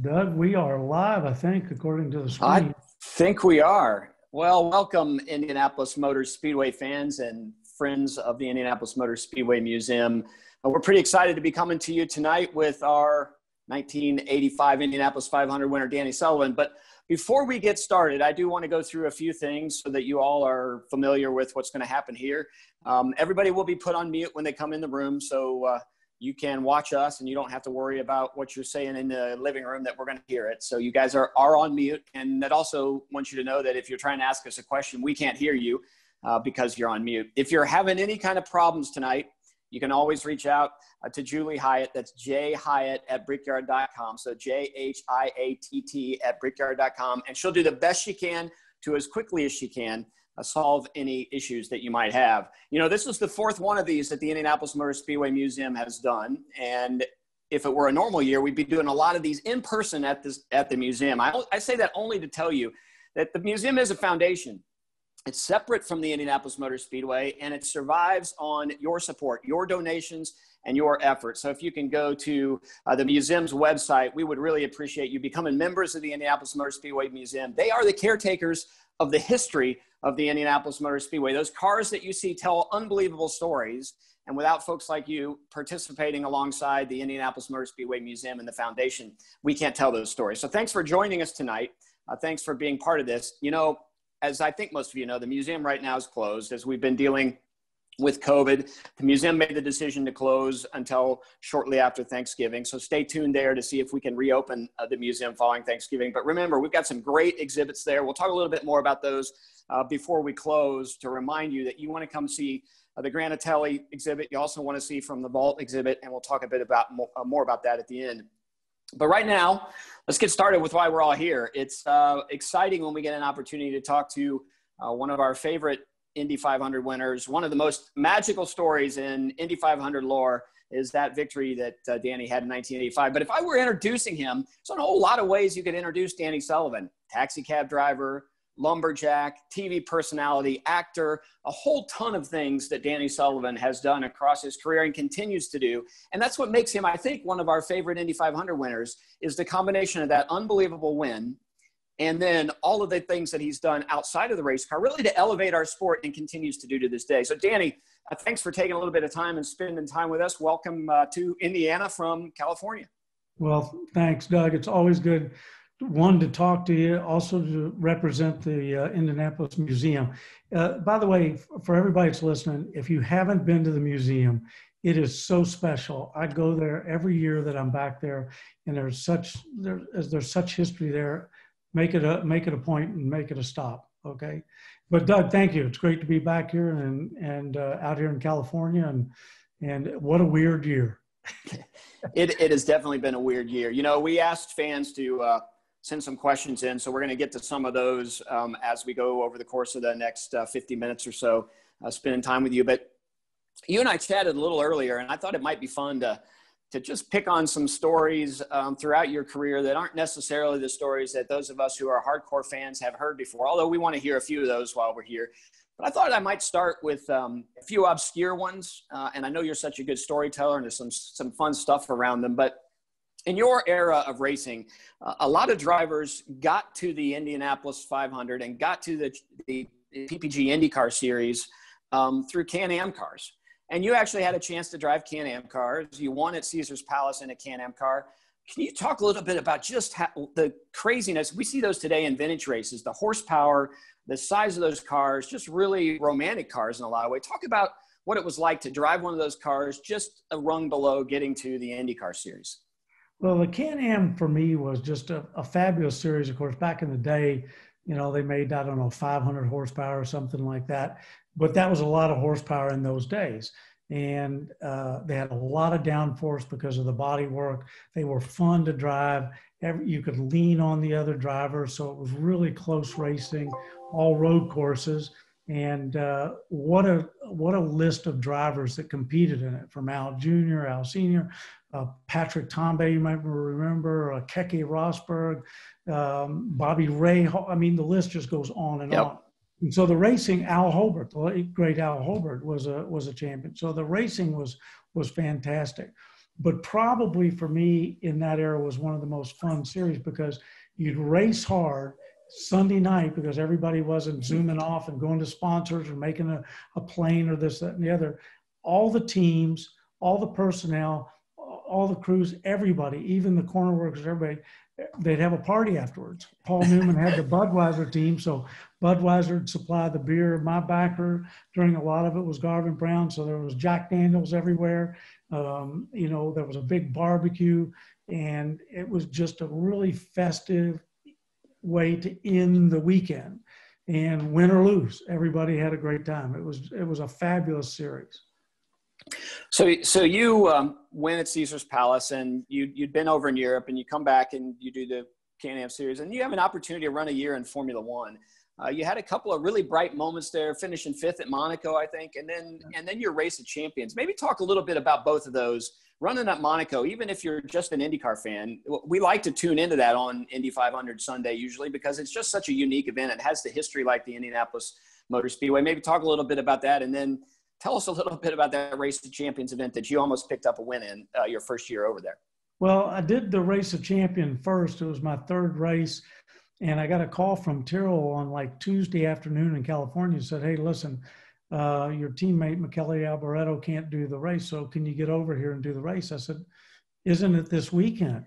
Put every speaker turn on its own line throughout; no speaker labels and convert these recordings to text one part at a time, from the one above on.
Doug, we are live, I think, according to the screen.
I think we are. Well, welcome, Indianapolis Motor Speedway fans and friends of the Indianapolis Motor Speedway Museum. Uh, we're pretty excited to be coming to you tonight with our 1985 Indianapolis 500 winner, Danny Sullivan. But before we get started, I do want to go through a few things so that you all are familiar with what's going to happen here. Um, everybody will be put on mute when they come in the room, so uh, you can watch us and you don't have to worry about what you're saying in the living room that we're going to hear it. So you guys are, are on mute. And that also wants you to know that if you're trying to ask us a question, we can't hear you uh, because you're on mute. If you're having any kind of problems tonight, you can always reach out uh, to Julie Hiatt. That's J Hiatt at brickyard.com. So J H I A T T at brickyard.com. And she'll do the best she can to as quickly as she can solve any issues that you might have. You know, this is the fourth one of these that the Indianapolis Motor Speedway Museum has done. And if it were a normal year, we'd be doing a lot of these in person at, this, at the museum. I, I say that only to tell you that the museum is a foundation. It's separate from the Indianapolis Motor Speedway and it survives on your support, your donations, and your efforts. So if you can go to uh, the museum's website, we would really appreciate you becoming members of the Indianapolis Motor Speedway Museum. They are the caretakers of the history of the Indianapolis Motor Speedway. Those cars that you see tell unbelievable stories. And without folks like you participating alongside the Indianapolis Motor Speedway Museum and the foundation, we can't tell those stories. So thanks for joining us tonight. Uh, thanks for being part of this. You know, as I think most of you know, the museum right now is closed as we've been dealing with COVID. The museum made the decision to close until shortly after Thanksgiving. So stay tuned there to see if we can reopen uh, the museum following Thanksgiving. But remember, we've got some great exhibits there. We'll talk a little bit more about those uh, before we close to remind you that you want to come see uh, the Granatelli exhibit. You also want to see from the Vault exhibit, and we'll talk a bit about more, uh, more about that at the end. But right now, let's get started with why we're all here. It's uh, exciting when we get an opportunity to talk to uh, one of our favorite Indy 500 winners. One of the most magical stories in Indy 500 lore is that victory that uh, Danny had in 1985. But if I were introducing him, there's a whole lot of ways you could introduce Danny Sullivan taxi cab driver, lumberjack, TV personality, actor, a whole ton of things that Danny Sullivan has done across his career and continues to do. And that's what makes him, I think, one of our favorite Indy 500 winners is the combination of that unbelievable win and then all of the things that he's done outside of the race car, really to elevate our sport and continues to do to this day. So, Danny, uh, thanks for taking a little bit of time and spending time with us. Welcome uh, to Indiana from California.
Well, thanks, Doug. It's always good, one, to talk to you, also to represent the uh, Indianapolis Museum. Uh, by the way, for everybody that's listening, if you haven't been to the museum, it is so special. I go there every year that I'm back there, and there's such there, there's such history there make it a make it a point and make it a stop. Okay, but Doug, thank you. It's great to be back here and and uh, out here in California and and what a weird year.
it it has definitely been a weird year. You know, we asked fans to uh, send some questions in, so we're going to get to some of those um, as we go over the course of the next uh, 50 minutes or so, uh, spending time with you. But you and I chatted a little earlier, and I thought it might be fun to to just pick on some stories um, throughout your career that aren't necessarily the stories that those of us who are hardcore fans have heard before, although we want to hear a few of those while we're here. But I thought I might start with um, a few obscure ones. Uh, and I know you're such a good storyteller and there's some, some fun stuff around them. But in your era of racing, uh, a lot of drivers got to the Indianapolis 500 and got to the, the PPG IndyCar series um, through Can Am cars and you actually had a chance to drive Can-Am cars. You won at Caesar's Palace in a Can-Am car. Can you talk a little bit about just how, the craziness? We see those today in vintage races, the horsepower, the size of those cars, just really romantic cars in a lot of ways. Talk about what it was like to drive one of those cars just a rung below getting to the IndyCar series.
Well, the Can-Am for me was just a, a fabulous series. Of course, back in the day, you know, they made, I don't know, 500 horsepower or something like that but that was a lot of horsepower in those days. And uh, they had a lot of downforce because of the body work. They were fun to drive. Every, you could lean on the other driver. So it was really close racing, all road courses. And uh, what a what a list of drivers that competed in it from Al Jr., Al Sr., uh, Patrick Tambay, you might remember, uh, Keke Rosberg, um, Bobby Rahal. I mean, the list just goes on and yep. on. And so the racing, Al Holbert, the great Al Holbert was a was a champion. So the racing was was fantastic. but probably for me in that era was one of the most fun series because you'd race hard Sunday night because everybody wasn't zooming off and going to sponsors or making a, a plane or this, that, and the other. All the teams, all the personnel, all the crews, everybody, even the corner workers, everybody, they'd have a party afterwards. Paul Newman had the Budweiser team, so Budweiser supply the beer. My backer during a lot of it was Garvin Brown, so there was Jack Daniels everywhere. Um, you know, there was a big barbecue, and it was just a really festive way to end the weekend. And win or lose, everybody had a great time. It was it was a fabulous series.
So, so you um, win at Caesar's Palace, and you you'd been over in Europe, and you come back and you do the Can-Am series, and you have an opportunity to run a year in Formula One. Uh, you had a couple of really bright moments there, finishing fifth at Monaco, I think, and then and then your race of champions. Maybe talk a little bit about both of those. Running at Monaco, even if you're just an IndyCar fan, we like to tune into that on Indy 500 Sunday usually because it's just such a unique event. It has the history like the Indianapolis Motor Speedway. Maybe talk a little bit about that, and then tell us a little bit about that Race of Champions event that you almost picked up a win in uh, your first year over there.
Well, I did the Race of Champion first. It was my third race. And I got a call from Tyrrell on like Tuesday afternoon in California. Said, "Hey, listen, uh, your teammate Michele Alboreto can't do the race, so can you get over here and do the race?" I said, "Isn't it this weekend?"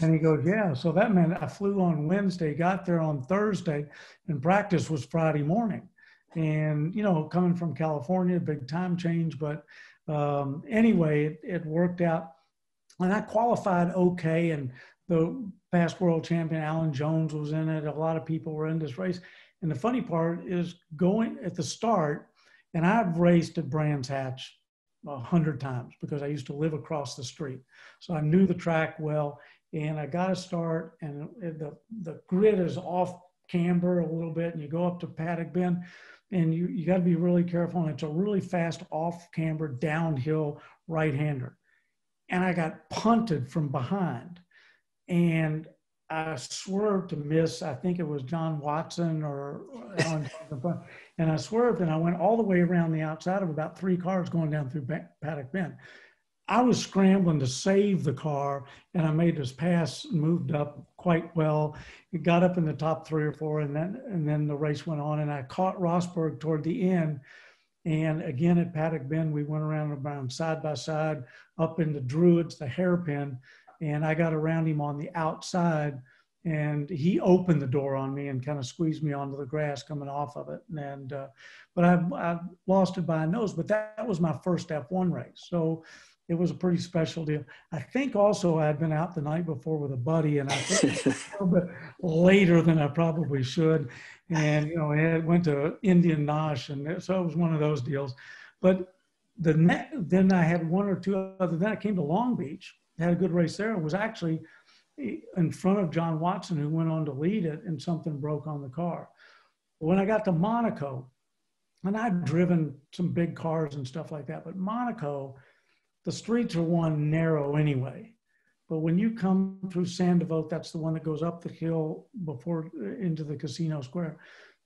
And he goes, "Yeah." So that meant I flew on Wednesday, got there on Thursday, and practice was Friday morning. And you know, coming from California, big time change, but um, anyway, it, it worked out, and I qualified okay, and the past world champion Alan Jones was in it. A lot of people were in this race. And the funny part is going at the start, and I've raced at Brands Hatch a hundred times because I used to live across the street. So I knew the track well. And I got to start, and the, the grid is off camber a little bit, and you go up to Paddock Bend, and you, you got to be really careful. And it's a really fast off camber downhill right hander. And I got punted from behind and I swerved to miss. I think it was John Watson or and I swerved and I went all the way around the outside of about three cars going down through Paddock Bend. I was scrambling to save the car, and I made this pass, moved up quite well. It got up in the top three or four, and then and then the race went on. And I caught Rosberg toward the end. And again at Paddock Bend, we went around and around side by side up into Druids, the hairpin and I got around him on the outside and he opened the door on me and kind of squeezed me onto the grass coming off of it. And, uh, but I, I lost it by a nose, but that, that was my first F1 race. So it was a pretty special deal. I think also I had been out the night before with a buddy and I think a little bit later than I probably should. And, you know, I went to Indian Nosh and so it was one of those deals. But the net, then I had one or two other, then I came to Long Beach had a good race there. It was actually in front of John Watson, who went on to lead it, and something broke on the car. When I got to Monaco, and I'd driven some big cars and stuff like that, but Monaco, the streets are one narrow anyway. But when you come through Sainte-Devote, that's the one that goes up the hill before into the casino square.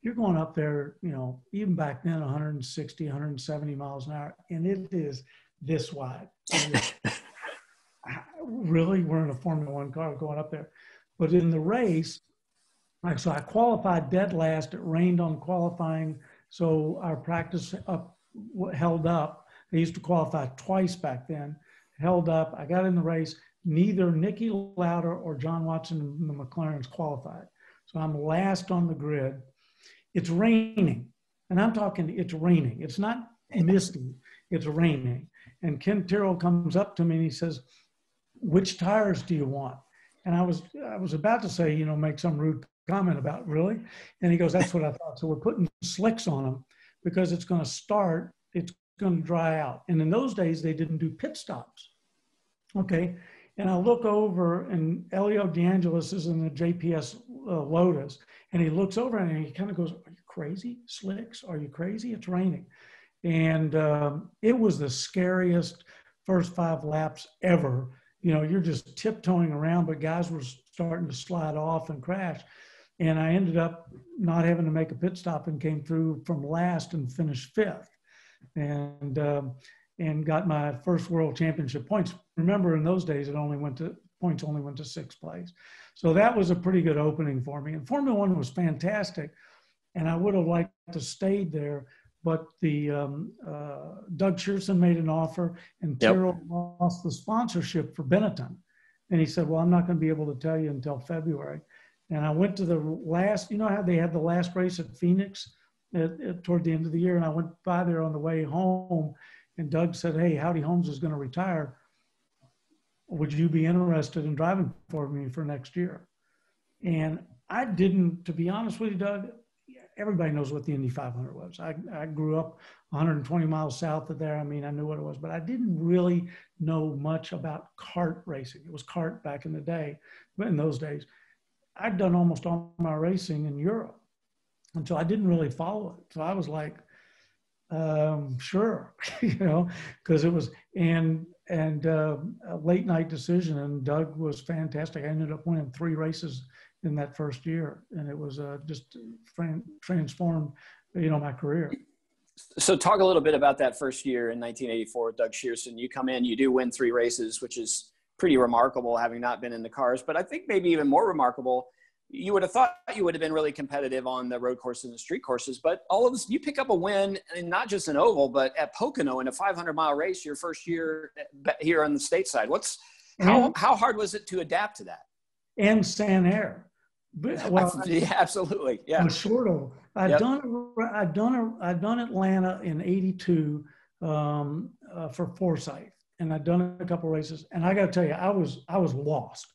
You're going up there, you know, even back then, 160, 170 miles an hour, and it is this wide. really we're in a Formula One car going up there. But in the race, like, so I qualified dead last. It rained on qualifying, so our practice up held up. I used to qualify twice back then. Held up. I got in the race. Neither Niki Lauda or John Watson the McLarens qualified. So I'm last on the grid. It's raining, and I'm talking. It's raining. It's not misty. It's raining. And Ken Tyrrell comes up to me and he says, which tires do you want? And I was I was about to say, you know, make some rude comment about really, and he goes, that's what I thought. So we're putting slicks on them because it's going to start, it's going to dry out. And in those days, they didn't do pit stops. Okay. And I look over, and Elio DeAngelis is in the JPS uh, Lotus, and he looks over and he kind of goes, Are you crazy? Slicks? Are you crazy? It's raining. And um, it was the scariest first five laps ever you know, you're just tiptoeing around, but guys were starting to slide off and crash. And I ended up not having to make a pit stop and came through from last and finished fifth. And um, and got my first world championship points. Remember, in those days, it only went to points only went to sixth place, so that was a pretty good opening for me. And Formula One was fantastic, and I would have liked to stayed there, but the um, uh, Doug Shierson made an offer, and yep. Tyrrell lost the sponsorship for Benetton, and he said, "Well, I'm not going to be able to tell you until February." And I went to the last, you know how they had the last race at Phoenix at, at, toward the end of the year, and I went by there on the way home and Doug said, Hey, Howdy Holmes is going to retire. Would you be interested in driving for me for next year? And I didn't, to be honest with you, Doug, everybody knows what the Indy 500 was. I, I grew up 120 miles south of there. I mean, I knew what it was, but I didn't really know much about kart racing. It was kart back in the day, but in those days. I'd done almost all my racing in Europe. So I didn't really follow it. So I was like, um, sure, you know, because it was and and uh, a late night decision, and Doug was fantastic. I ended up winning three races in that first year, and it was uh, just transformed, you know, my career.
So, talk a little bit about that first year in 1984, Doug Shierson. You come in, you do win three races, which is pretty remarkable, having not been in the cars. But I think maybe even more remarkable you would have thought you would have been really competitive on the road courses and the street courses, but all of this, you pick up a win, and not just an oval, but at Pocono in a 500 mile race your first year here on the stateside. What's how, mm-hmm. how hard was it to adapt to that?
And Sanair.
Well, yeah, absolutely. Yeah.
Short of, I'd yep. done, I'd done, I'd done Atlanta in 82 um, uh, for Forsythe and I'd done a couple races and I got to tell you, I was, I was lost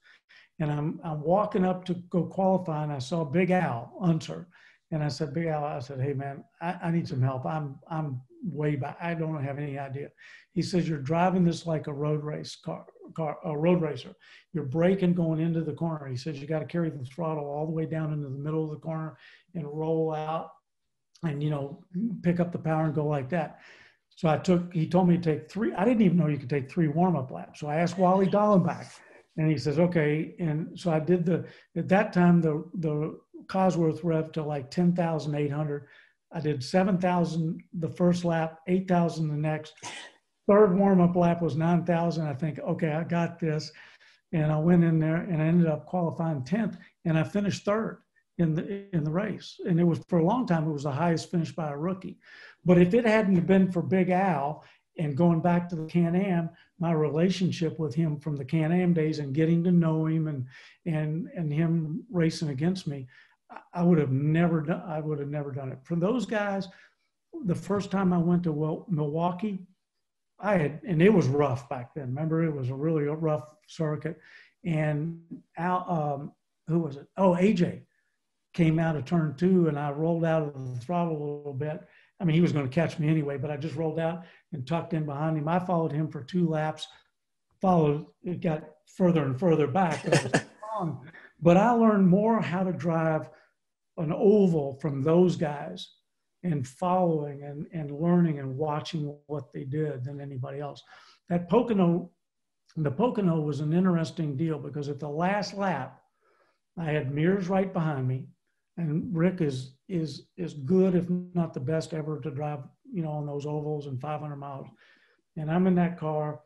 and I'm, I'm walking up to go qualify, and I saw Big Al Unser. And I said, Big Al, I said, hey, man, I, I need some help. I'm, I'm way back. I don't have any idea. He says, you're driving this like a road race car, car a road racer. You're braking going into the corner. He says, you got to carry the throttle all the way down into the middle of the corner and roll out and, you know, pick up the power and go like that. So I took, he told me to take three. I didn't even know you could take three warm up laps. So I asked Wally Dallenbach and he says, okay. And so I did the, at that time, the, the Cosworth rev to like 10,800. I did 7,000 the first lap, 8,000 the next. Third warm up lap was 9,000. I think, okay, I got this. And I went in there and I ended up qualifying 10th and I finished third in the, in the race. And it was for a long time, it was the highest finish by a rookie. But if it hadn't been for Big Al and going back to the Can Am, my relationship with him from the Can Am days and getting to know him and and and him racing against me, I would have never done. I would have never done it. For those guys, the first time I went to Milwaukee, I had and it was rough back then. Remember, it was a really rough circuit. And Al, um, who was it? Oh, AJ came out of turn two, and I rolled out of the throttle a little bit I mean, he was going to catch me anyway, but I just rolled out and tucked in behind him. I followed him for two laps, followed, it got further and further back. but I learned more how to drive an oval from those guys and following and, and learning and watching what they did than anybody else. That Pocono, the Pocono was an interesting deal because at the last lap, I had Mears right behind me and Rick is is is good, if not the best ever to drive, you know, on those ovals and 500 miles. And I'm in that car,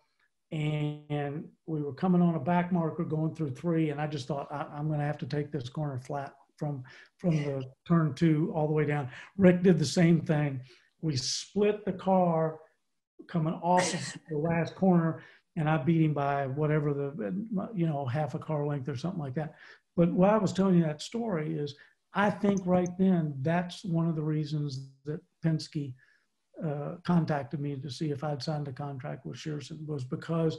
and we were coming on a back marker going through three, and I just thought I, am going to have to take this corner flat from from the turn two all the way down. Rick did the same thing. We split the car coming off of the last corner, and I beat him by whatever the you know half a car length or something like that. But what I was telling you that story is I think right then that's one of the reasons that Penske uh, contacted me to see if I'd signed a contract with Shierson was because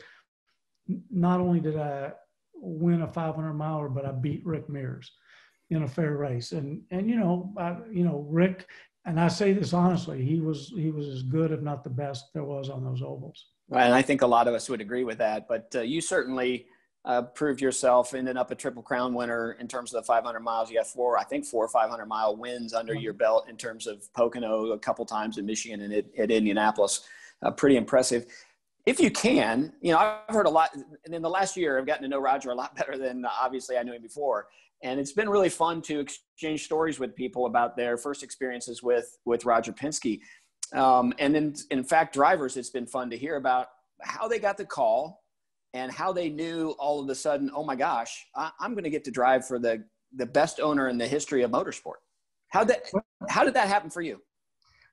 not only did I win a 500 miler, but I beat Rick Mears in a fair race. And and you know, I, you know Rick, and I say this honestly, he was he was as good, if not the best, there was on those ovals.
Right, and I think a lot of us would agree with that. But uh, you certainly uh, proved yourself, ended up a triple crown winner in terms of the 500 miles. You have four, I think, four or 500 mile wins under your belt in terms of Pocono, a couple times in Michigan and at, at Indianapolis. Uh, pretty impressive. If you can, you know, I've heard a lot, and in the last year, I've gotten to know Roger a lot better than uh, obviously I knew him before. And it's been really fun to exchange stories with people about their first experiences with with Roger Penske. Um, and then, in fact, drivers, it's been fun to hear about how they got the call and how they knew all of a sudden, oh my gosh, I, am going to get to drive for the, the best owner in the history of motorsport. How that, how did that happen for you?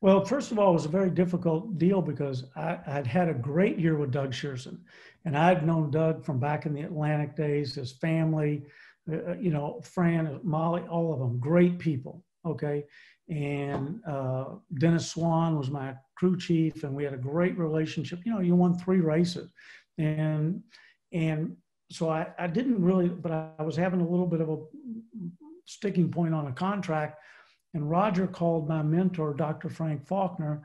Well, first of all, it was a very difficult deal because I, would had a great year with Doug Shierson, and I'd known Doug from back in the Atlantic days, his family, uh, uh, you know, Fran, Molly, all of them, great people. Okay. And uh, Dennis Swan was my crew chief, and we had a great relationship. You know, you won three races. And, and so I, I didn't really, but I, was having a little bit of a sticking point on a contract and Roger called my mentor, Dr. Frank Faulkner,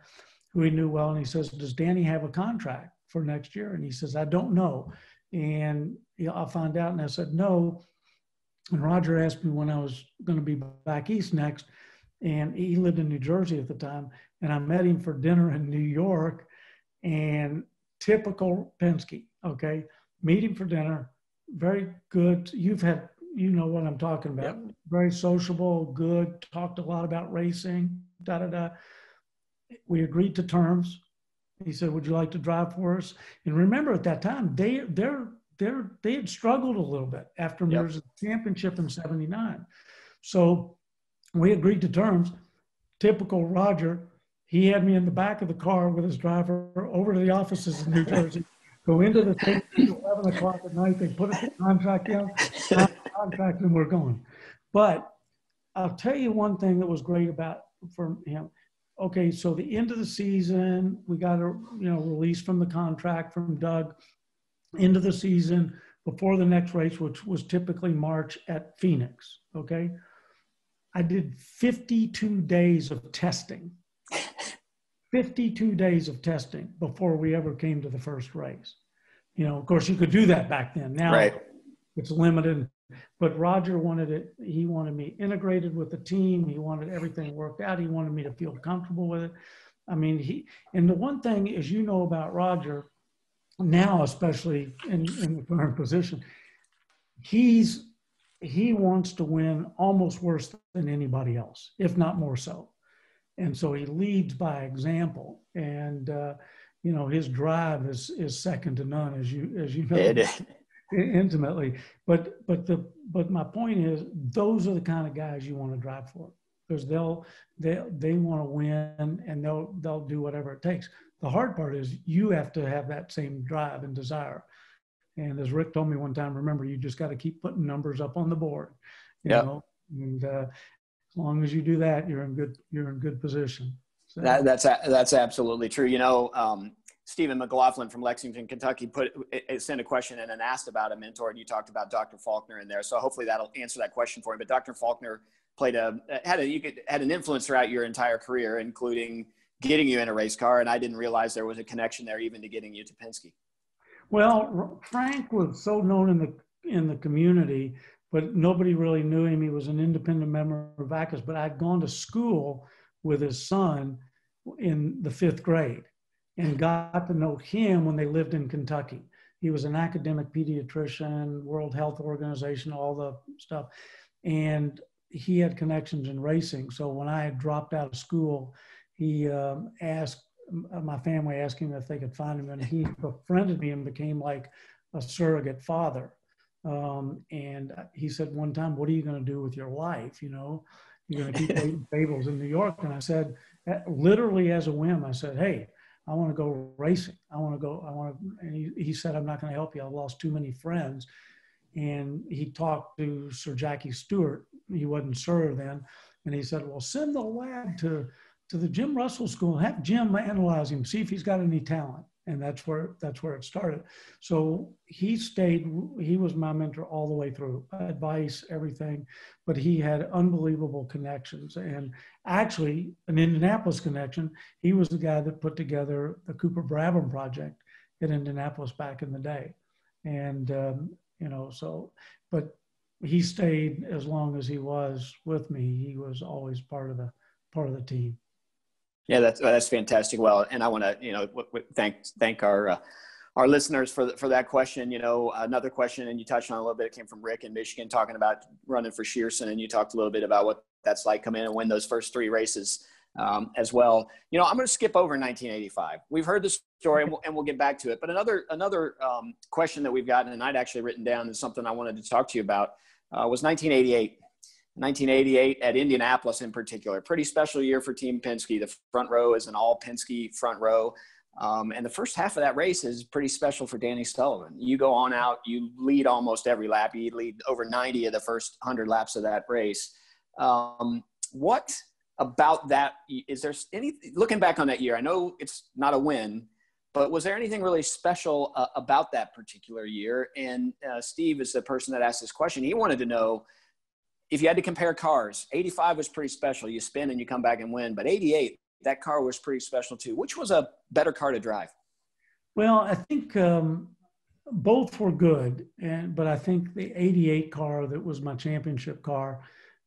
who he knew well, and he says, Does Danny have a contract for next year? And he says, I don't know. And I'll find out. And I said, No. And Roger asked me when I was going to be back east next. And he lived in New Jersey at the time. And I met him for dinner in New York. And typical Penske, okay? Meet him for dinner. Very good. You've had you know what I'm talking about. Yep. Very sociable, good, talked a lot about racing, da da da. We agreed to terms. He said, Would you like to drive for us? And remember at that time, they they're they're they had struggled a little bit after yep. Mears championship in 79. So we agreed to terms. Typical Roger, he had me in the back of the car with his driver over to the offices in New Jersey. Go into the thing 11 o'clock at night. They put a contract in contract and we're going. But I'll tell you one thing that was great about for him. Okay, so the end of the season, we got a you know release from the contract from Doug. End of the season before the next race, which was typically March at Phoenix. Okay, I did 52 days of testing. 52 days of testing before we ever came to the first race. You know, of course, you could do that back then. Now right. it's limited but Roger wanted it, he wanted me integrated with the team. He wanted everything worked out. He wanted me to feel comfortable with it. I mean, he, and the one thing, is, you know about Roger, now especially in, in the current position, he's, he wants to win almost worse than anybody else, if not more so. And so he leads by example. And, uh, you know, his drive is, is second to none, as you, as you know intimately. But but the but my point is those are the kind of guys you want to drive for because they'll they they want to win and they'll they'll do whatever it takes. The hard part is you have to have that same drive and desire. And as Rick told me one time, remember you just got to keep putting numbers up on the board. You yep. know, and uh, as long as you do that, you're in good you're in good position.
So. That, that's that's absolutely true. You know, um, Stephen McLaughlin from Lexington, Kentucky, put sent a question in and asked about a mentor, and you talked about Dr. Faulkner in there. So hopefully that'll answer that question for you. But Dr. Faulkner played a had a you could had an influence throughout your entire career, including getting you in a race car. And I didn't realize there was a connection there, even to getting you to Penske.
Well, Frank was so known in the in the community, but nobody really knew him. He was an independent member of ACUS, but I'd gone to school with his son in the fifth grade and got to know him when they lived in Kentucky. He was an academic pediatrician, World Health Organization, all the stuff. And he had connections in racing. So when I dropped out of school, he um, asked my family asked him if they could find him, and he befriended me and became like a surrogate father. Um, and he said one time, "What are you going to do with your life? You know, you're going to keep eating fables in New York." And I said, literally as a whim, I said, "Hey, I want to go racing. I want to go. I want to. And he, he said, I'm not going to help you. I've lost too many friends. And he talked to Sir Jackie Stewart. He wasn't Sir then. And he said, Well, send the lad to, to the Jim Russell School. Have Jim analyze him, see if he's got any talent and that's where that's where it started. So he stayed he was my mentor all the way through advice everything but he had unbelievable connections. And actually an indianapolis connection he was the guy that put together the cooper brabham project in indianapolis back in the day. And um, you know so but he stayed as long as he was with me. He was always part of the part of the team
yeah, that's that's fantastic. Well, and I want to you know w- w- thank thank our uh, our listeners for for that question. You know, another question, and you touched on a little bit. It came from Rick in Michigan, talking about running for Shierson, and you talked a little bit about what that's like come in and win those first three races. um, as well. You know, I'm going to skip over 1985. We've heard the story, and we'll, and we'll get back to it. But another another um, question that we've gotten, and I'd actually written down, is something I wanted to talk to you about, uh, was 1988. 1988 at Indianapolis in particular, pretty special year for Team Penske. The front row is an all Penske front row. Um, and the first half of that race is pretty special for Danny Sullivan. You go on out, you lead almost every lap. You lead over 90 of the first 100 laps of that race. Um, what about that? Is there any, looking back on that year, I know it's not a win, but was there anything really special uh, about that particular year? And uh, Steve is the person that asked this question. He wanted to know if you had to compare cars, 85 was pretty special. You spin and you come back and win, but 88, that car was pretty special too. Which was a better car to drive?
Well, I think um, both were good, and but I think the '88 car that was my championship car,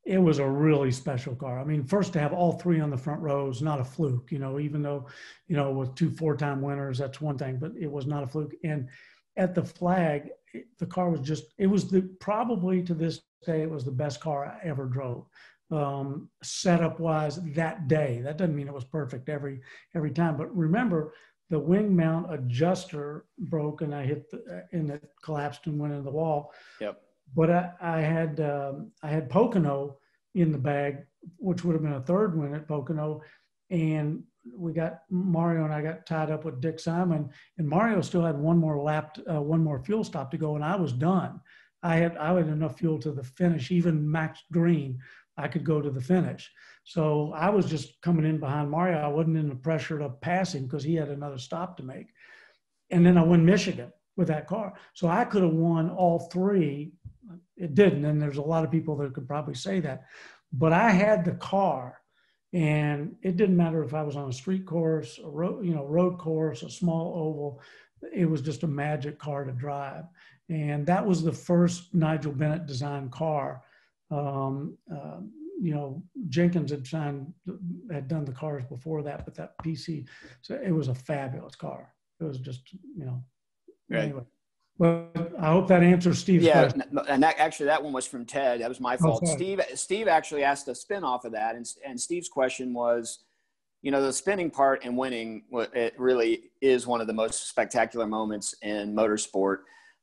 it was a really special car. I mean, first to have all three on the front rows, not a fluke. You know, even though, you know, with two four-time winners, that's one thing, but it was not a fluke. And at the flag, the car was just it was the probably to this day it was the best car I ever drove um, setup wise that day. That doesn't mean it was perfect every every time, but remember the wing mount adjuster broke and I hit the, and it collapsed and went into the wall.
Yep.
But I, I had um, I had Pocono in the bag, which would have been a third win at Pocono, and we got Mario and I got tied up with Dick Simon, and Mario still had one more lap, uh, one more fuel stop to go, and I was done. I had I had enough fuel to the finish. Even Max Green I could go to the finish. So I was just coming in behind Mario. I wasn't in the pressure to pass him because he had another stop to make. And then I won Michigan with that car. So I could have won all three. It didn't. And there's a lot of people that could probably say that. But I had the car and it didn't matter if I was on a street course, a road, you know, road course, a small oval. It was just a magic car to drive. And that was the first Nigel Bennett designed car um, uh, you know, Jenkins had signed, had done the cars before that, but that PC, so it was a fabulous car. It was just, you know, right. anyway. Well, I hope that answers Steve's
yeah,
question.
and that, actually that one was from Ted. That was my fault. Okay. Steve, Steve actually asked a spin off of that, and and Steve's question was, you know, the spinning part and winning. It really is one of the most spectacular moments in motorsport.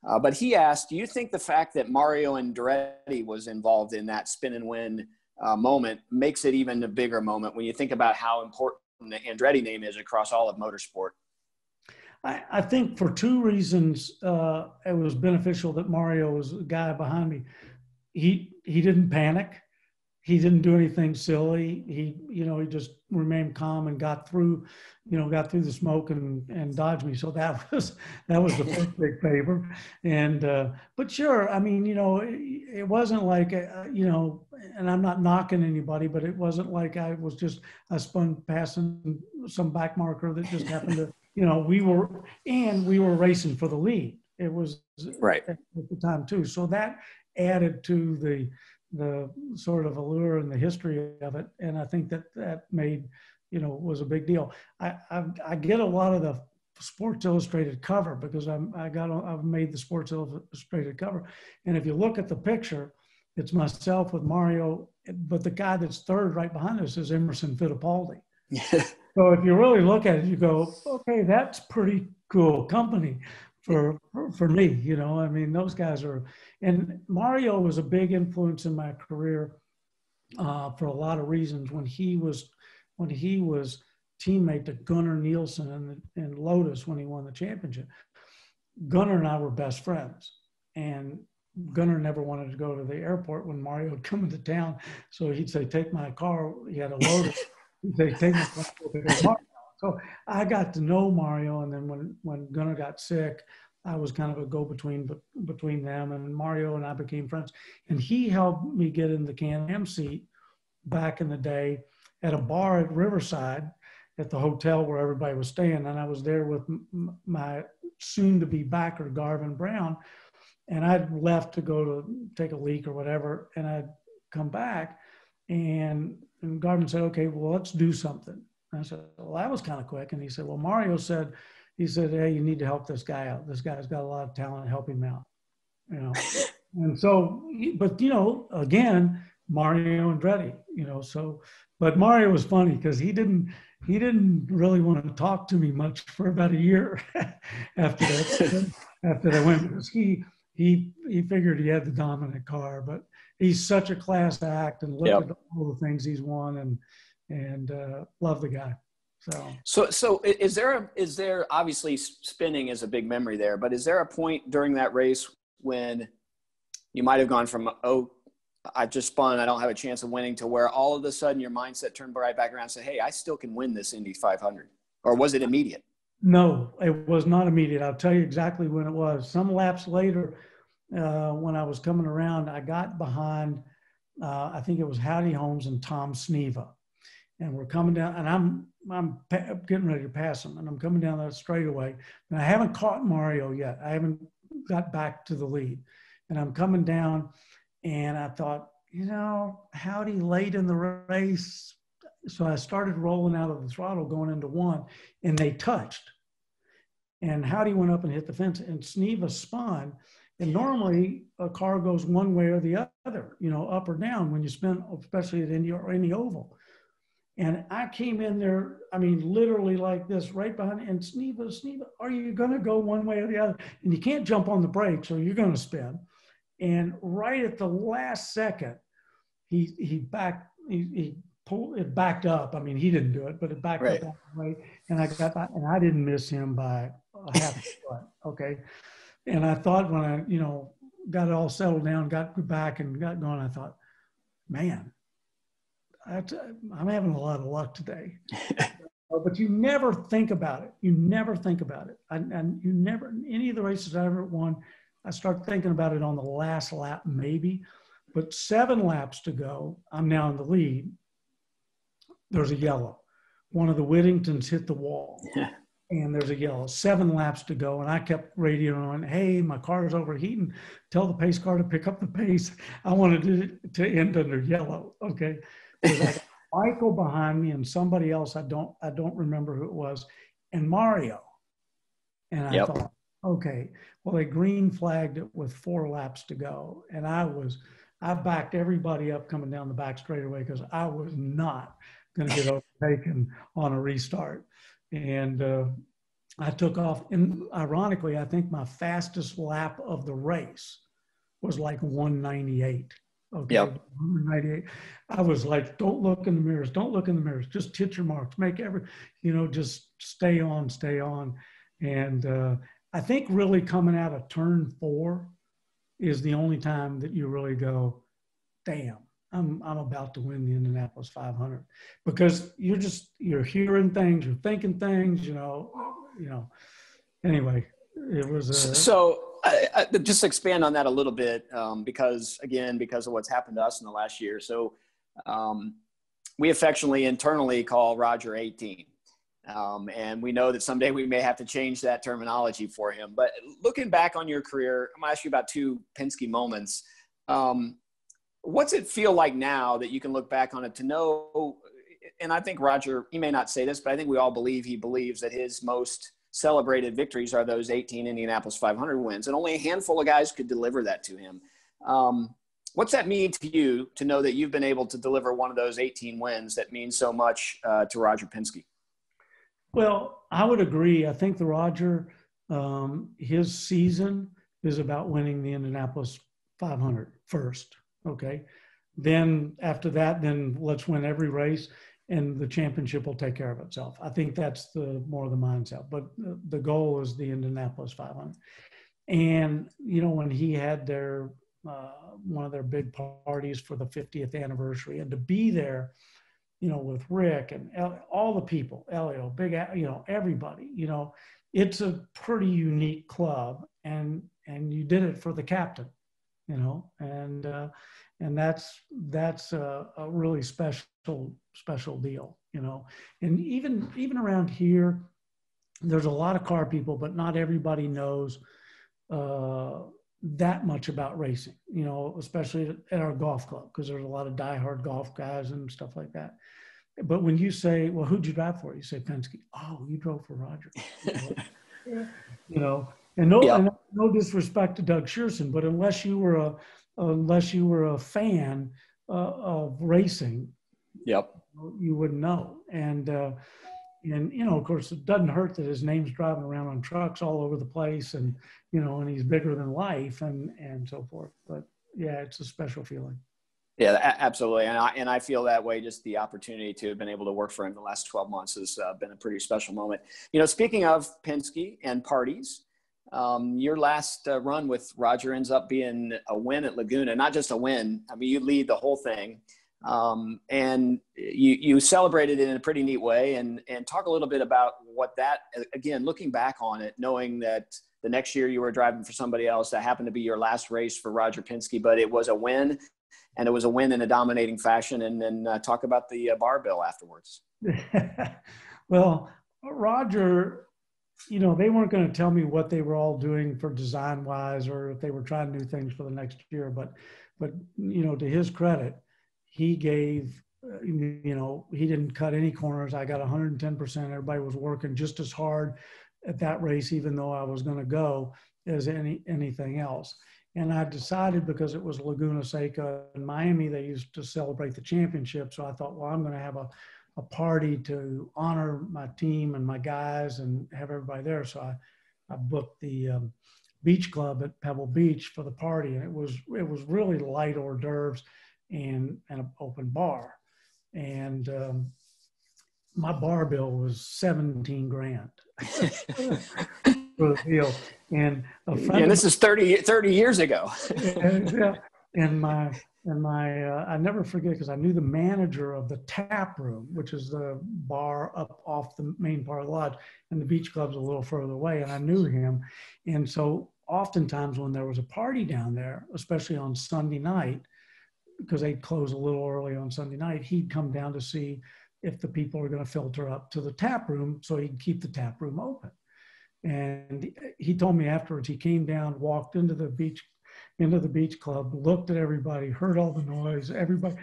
Uh, but he asked, do you think the fact that Mario Andretti was involved in that spin and win uh, moment makes it even a bigger moment when you think about how important the Andretti name is across all of motorsport?
I, I think for two reasons, uh, it was beneficial that Mario was the guy behind me. He he didn't panic he didn't do anything silly. He, you know, he just remained calm and got through, you know, got through the smoke and and dodged me. So that was that was the first big favor. And uh, but sure, I mean, you know, it, it wasn't like uh, you know, and I'm not knocking anybody, but it wasn't like I was just I spun passing some back marker that just happened to, you know, we were and we were racing for the lead. It was
right
at the time too. So that added to the the sort of allure and the history of it. And I think that that made, you know, was a big deal. I, I, I get a lot of the Sports Illustrated cover because I'm, I got, I've made the Sports Illustrated cover. And if you look at the picture, it's myself with Mario, but the guy that's third right behind us is Emerson Fittipaldi. so if you really look at it, you go, okay, that's pretty cool company for, for, me, you know, I mean, those guys are, and Mario was a big influence in my career uh, for a lot of reasons. When he was when he was teammate to Gunnar Nilsson and, and Lotus when he won the championship, Gunnar and I were best friends, and Gunnar never wanted to go to the airport when Mario would come into town, so he'd say, "Take my car." He had a Lotus. he'd say, "Take my car." So I got to know Mario, and then when when Gunnar got sick, I was kind of a go between between them, and Mario and I became friends. And he helped me get in the Can-Am seat back in the day at a bar at Riverside, at the hotel where everybody was staying, and I was there with my soon-to-be backer Garvin Brown, and I'd left to go to take a leak or whatever, and I'd come back, and and Garvin said, "Okay, well, let's do something." And I said, "Well, that was kind of quick," and he said, "Well, Mario said." he said, "Hey, you need to help this guy out. This guy's got a lot of talent. Help him out." You know, and so, but you know, again, Mario Andretti. You know, so but Mario was funny because he didn't he didn't really want to talk to me much for about a year after that after that went because he he he figured he had the dominant car, but he's such a class act and look yep. at all the things he's won and and uh, love the guy. So
so so is there a, is there obviously spinning is a big memory there, but is there a point during that race when you might have gone from oh I just spun I don't have a chance of winning to where all of a sudden your mindset turned right back around and said hey I still can win this Indy 500 or was it immediate?
No, it was not immediate. I'll tell you exactly when it was. Some laps later, uh, when I was coming around, I got behind, uh, I think it was Howdy Holmes and Tom Sneva. And we're coming down, and I'm I'm getting ready to pass him, and I'm coming down that straightaway. And I haven't caught Mario yet. I haven't got back to the lead, and I'm coming down, and I thought, you know, Howdy late in the race, so I started rolling out of the throttle going into one, and they touched. And Howdy went up and hit the fence, and Sneva spun. And normally a car goes one way or the other, you know, up or down when you spin, especially at any or any oval. And I came in there, I mean, literally like this, right behind, and Sneva, Sneva, are you going to go one way or the other? And you can't jump on the brakes or you're going to spin. And right at the last second, he he backed, he, he pulled it backed up. I mean, he didn't do it, but it backed right. up that way. And I got that, and I didn't miss him by a half a foot. Okay. And I thought when I, you know, got it all settled down, got back and got going, I thought, man, I'm having a lot of luck today. Uh, but you never think about it. You never think about it. And, and you never, any of the races I ever won, I start thinking about it on the last lap, maybe. But seven laps to go, I'm now in the lead there's a yellow. One of the Whittingtons hit the wall. and there's a yellow. Seven laps to go. And I kept radioing, hey, my car is overheating. Tell the pace car to pick up the pace. I wanted to, to end under yellow. Okay. Michael behind me and somebody else, I don't I don't remember who it was, and Mario. And I yep. thought, okay, well, they green flagged it with four laps to go. And I was I backed everybody up coming down the back straightaway because I was not going to get overtaken on a restart. And uh, I took off. And ironically, I think my fastest lap of the race was like 198. Okay. Yep. 198. I was like, don't look in the mirrors. Don't look in the mirrors. Just hit your marks. Make every, you know, just stay on, stay on. And uh, I think really coming out of turn four is the only time that you really go, damn, I'm I'm about to win the Indianapolis 500 because you're just you're hearing things, you're thinking things, you know, you know. Anyway, it was a,
so. I, I, just expand on that a little bit um, because again because of what's happened to us in the last year. So um, we affectionately internally call roger 18 um, and we know that someday we may have to change that terminology for him. But looking back on your career i'm going to ask you about two penske moments. Um, what's it feel like now that you can look back on it to know and i think roger he may not say this but i think we all believe he believes that his most celebrated victories are those 18 indianapolis 500 wins and only a handful of guys could deliver that to him. Um, what's that mean to you to know that you've been able to deliver one of those 18 wins that means so much uh, to roger penske?
Well i would agree. I think the roger um, his season is about winning the indianapolis 500 first Okay. Then after that, then let's win every race and the championship will take care of itself. I think that's the more of the mindset. But the goal is the Indianapolis 500. And you know when he had their uh, one of their big parties for the 50th anniversary, and to be there, you know, with Rick and all the people, Elio, big, you know, everybody, you know, it's a pretty unique club, and and you did it for the captain you know, and uh, and that's that's a, a, really special special deal, you know. And even even around here, there's a lot of car people, but not everybody knows uh, that much about racing, you know, especially at our golf club because there's a lot of diehard golf guys and stuff like that. But when you say, "Well, who'd you drive for?" You say Penske. Oh, you drove for Roger. you know, and no, yep. and no disrespect to Doug shierson but unless you were a unless you were a fan uh, of racing,
yep,
you wouldn't know. And uh, and you know, of course, it doesn't hurt that his name's driving around on trucks all over the place, and you know, and he's bigger than life, and and so forth. But yeah, it's a special feeling.
Yeah, absolutely, and I and I feel that way. Just the opportunity to have been able to work for him the last twelve months has uh, been a pretty special moment. You know, speaking of Penske and parties, um, your last uh, run with Roger ends up being a win at Laguna. Not just a win. I mean, you lead the whole thing, um, and you you celebrated it in a pretty neat way. And and talk a little bit about what that again, looking back on it, knowing that the next year you were driving for somebody else that happened to be your last race for Roger Penske, but it was a win, and it was a win in a dominating fashion. And then uh, talk about the uh, bar bill afterwards.
well, Roger you know, they weren't going to tell me what they were all doing for design wise or if they were trying new things for the next year. But, but you know, to his credit, he gave, uh, you know, he didn't cut any corners. I got 110%. Everybody was working just as hard at that race, even though I was going to go as any anything else. And I decided because it was Laguna Seca in Miami, they used to celebrate the championship. So I thought, well, I'm going to have a a party to honor my team and my guys and have everybody there. So I, I booked the um, beach club at Pebble Beach for the party, and it was it was really light hors d'oeuvres and, and an open bar, and um, my bar bill was seventeen grand for the deal. And
yeah, this is 30, 30 years ago.
and, yeah, and my and my uh, I never forget because I knew the manager of the tap room, which is the bar up off the main part of the lodge, and the beach club's a little further away, and I knew him, and so oftentimes when there was a party down there, especially on Sunday night, because they'd close a little early on Sunday night, he'd come down to see if the people are going to filter up to the tap room, so he'd keep the tap room open. And he told me afterwards he came down, walked into the beach into the beach club, looked at everybody, heard all the noise, everybody.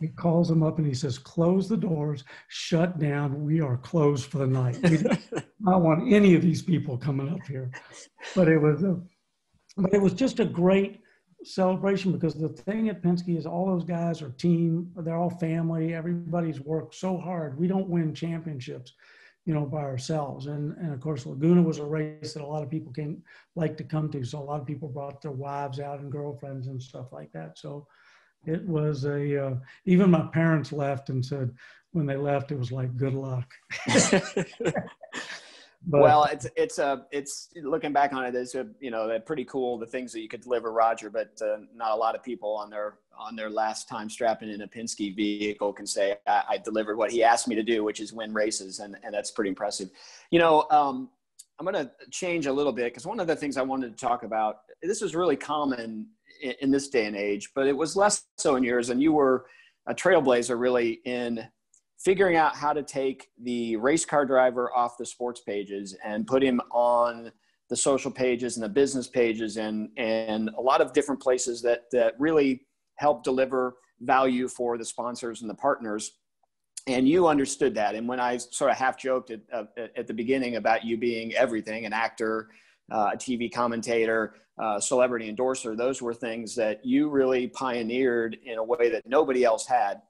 He calls them up and he says, Close the doors, shut down. We are closed for the night. We don't want any of these people coming up here. But it was a, but it was just a great celebration because the thing at Penske is all those guys are team, they're all family, everybody's worked so hard. We don't win championships you know, by ourselves. And, and of course, Laguna was a race that a lot of people can like to come to. So a lot of people brought their wives out and girlfriends and stuff like that. So it was a, uh, even my parents left and said, when they left, it was like, good luck.
But, well, it's it's a it's looking back on it, it's a you know pretty cool the things that you could deliver Roger, but uh, not a lot of people on their on their last time strapping in a Penske vehicle can say I, I, delivered what he asked me to do, which is win races, and and that's pretty impressive. You know, um, I'm going to change a little bit because one of the things I wanted to talk about this is really common in, in this day and age, but it was less so in yours, and you were a trailblazer really in figuring out how to take the race car driver off the sports pages and put him on the social pages and the business pages and and a lot of different places that that really help deliver value for the sponsors and the partners. And you understood that. And when i sort of half joked at, uh, at the beginning about you being everything an actor uh, a tv commentator uh, celebrity endorser those were things that you really pioneered in a way that nobody else had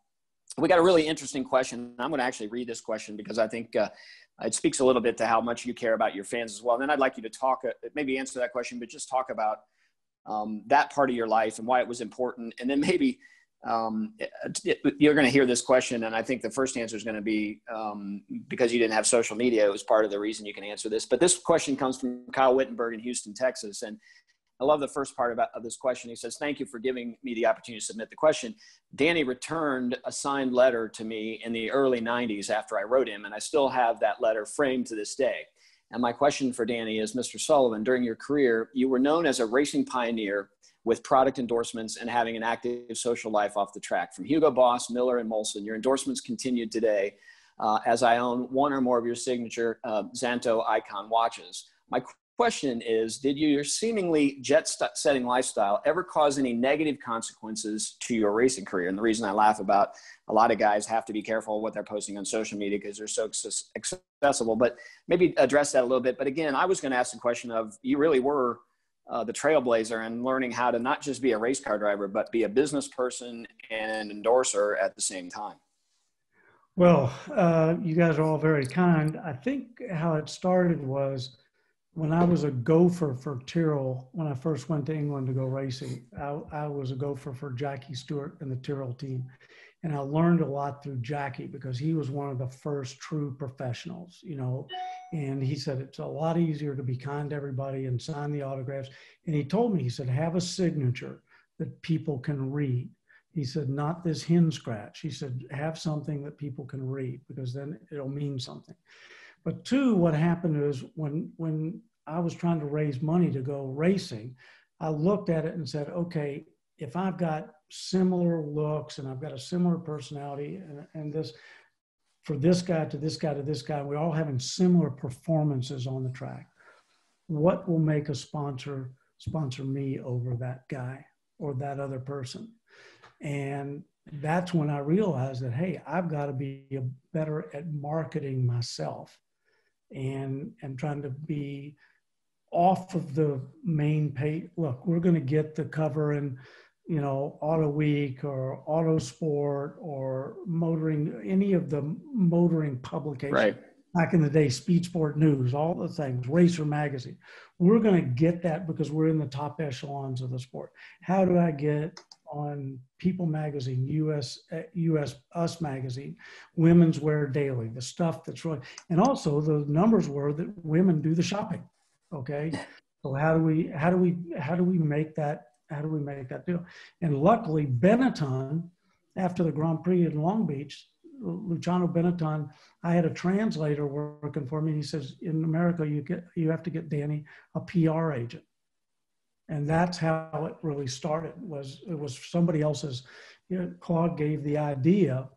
we got a really interesting question. I'm going to actually read this question because I think uh, it speaks a little bit to how much you care about your fans as well. And then I'd like you to talk, uh, maybe answer that question, but just talk about um, that part of your life and why it was important. And then maybe um, it, you're going to hear this question. And I think the first answer is going to be um, because you didn't have social media. It was part of the reason you can answer this. But this question comes from Kyle Wittenberg in Houston, Texas. And I love the first part about, of this question. He says, Thank you for giving me the opportunity to submit the question. Danny returned a signed letter to me in the early 90s after I wrote him, and I still have that letter framed to this day. And my question for Danny is Mr. Sullivan, during your career, you were known as a racing pioneer with product endorsements and having an active social life off the track. From Hugo Boss, Miller, and Molson, your endorsements continued today uh, as I own one or more of your signature uh, Zanto Icon watches. My question is Did your seemingly jet setting lifestyle ever cause any negative consequences to your racing career? And the reason I laugh about a lot of guys have to be careful what they're posting on social media because they're so accessible, but maybe address that a little bit. But again, I was going to ask the question of you really were. Uh, the trailblazer and learning how to not just be a race car driver, but be a business person and an endorser at the same time.
Well, uh, you guys are all very kind. I think how it started was when I was a gopher for Tyrrell, when I first went to England to go racing, I, I was a gopher for Jackie Stewart and the Tyrrell team. And I learned a lot through Jackie because he was one of the first true professionals, you know. And he said it's a lot easier to be kind to everybody and sign the autographs. And he told me, he said, have a signature that people can read. He said, not this hen scratch. He said, have something that people can read because then it'll mean something. But two, what happened is when when I was trying to raise money to go racing, I looked at it and said, okay, if I've got similar looks and I've got a similar personality and, and this for this guy to this guy to this guy, we're all having similar performances on the track. What will make a sponsor sponsor me over that guy or that other person? And that's when I realized that, hey, I've got to be better at marketing myself and and trying to be off of the main page. Look, we're going to get the cover in, you know, Auto Week or Auto Sport or Motoring, any of the motoring publications.
Right.
Back in the day, Speed Sport News, all the things, Racer Magazine. We're going to get that because we're in the top echelons of the sport. How do I get on People Magazine, US US uh, Us Magazine, Women's Wear Daily, the stuff that's really, and also the numbers were that women do the shopping. Okay, so how do we how do we how do we make that how do we make that deal? And luckily, Benetton, after the Grand Prix in Long Beach, Luciano Benetton, I had a translator working for me. He says, in America, you get you have to get Danny a PR agent and that's how it really started was it was somebody else's you know, claude gave the idea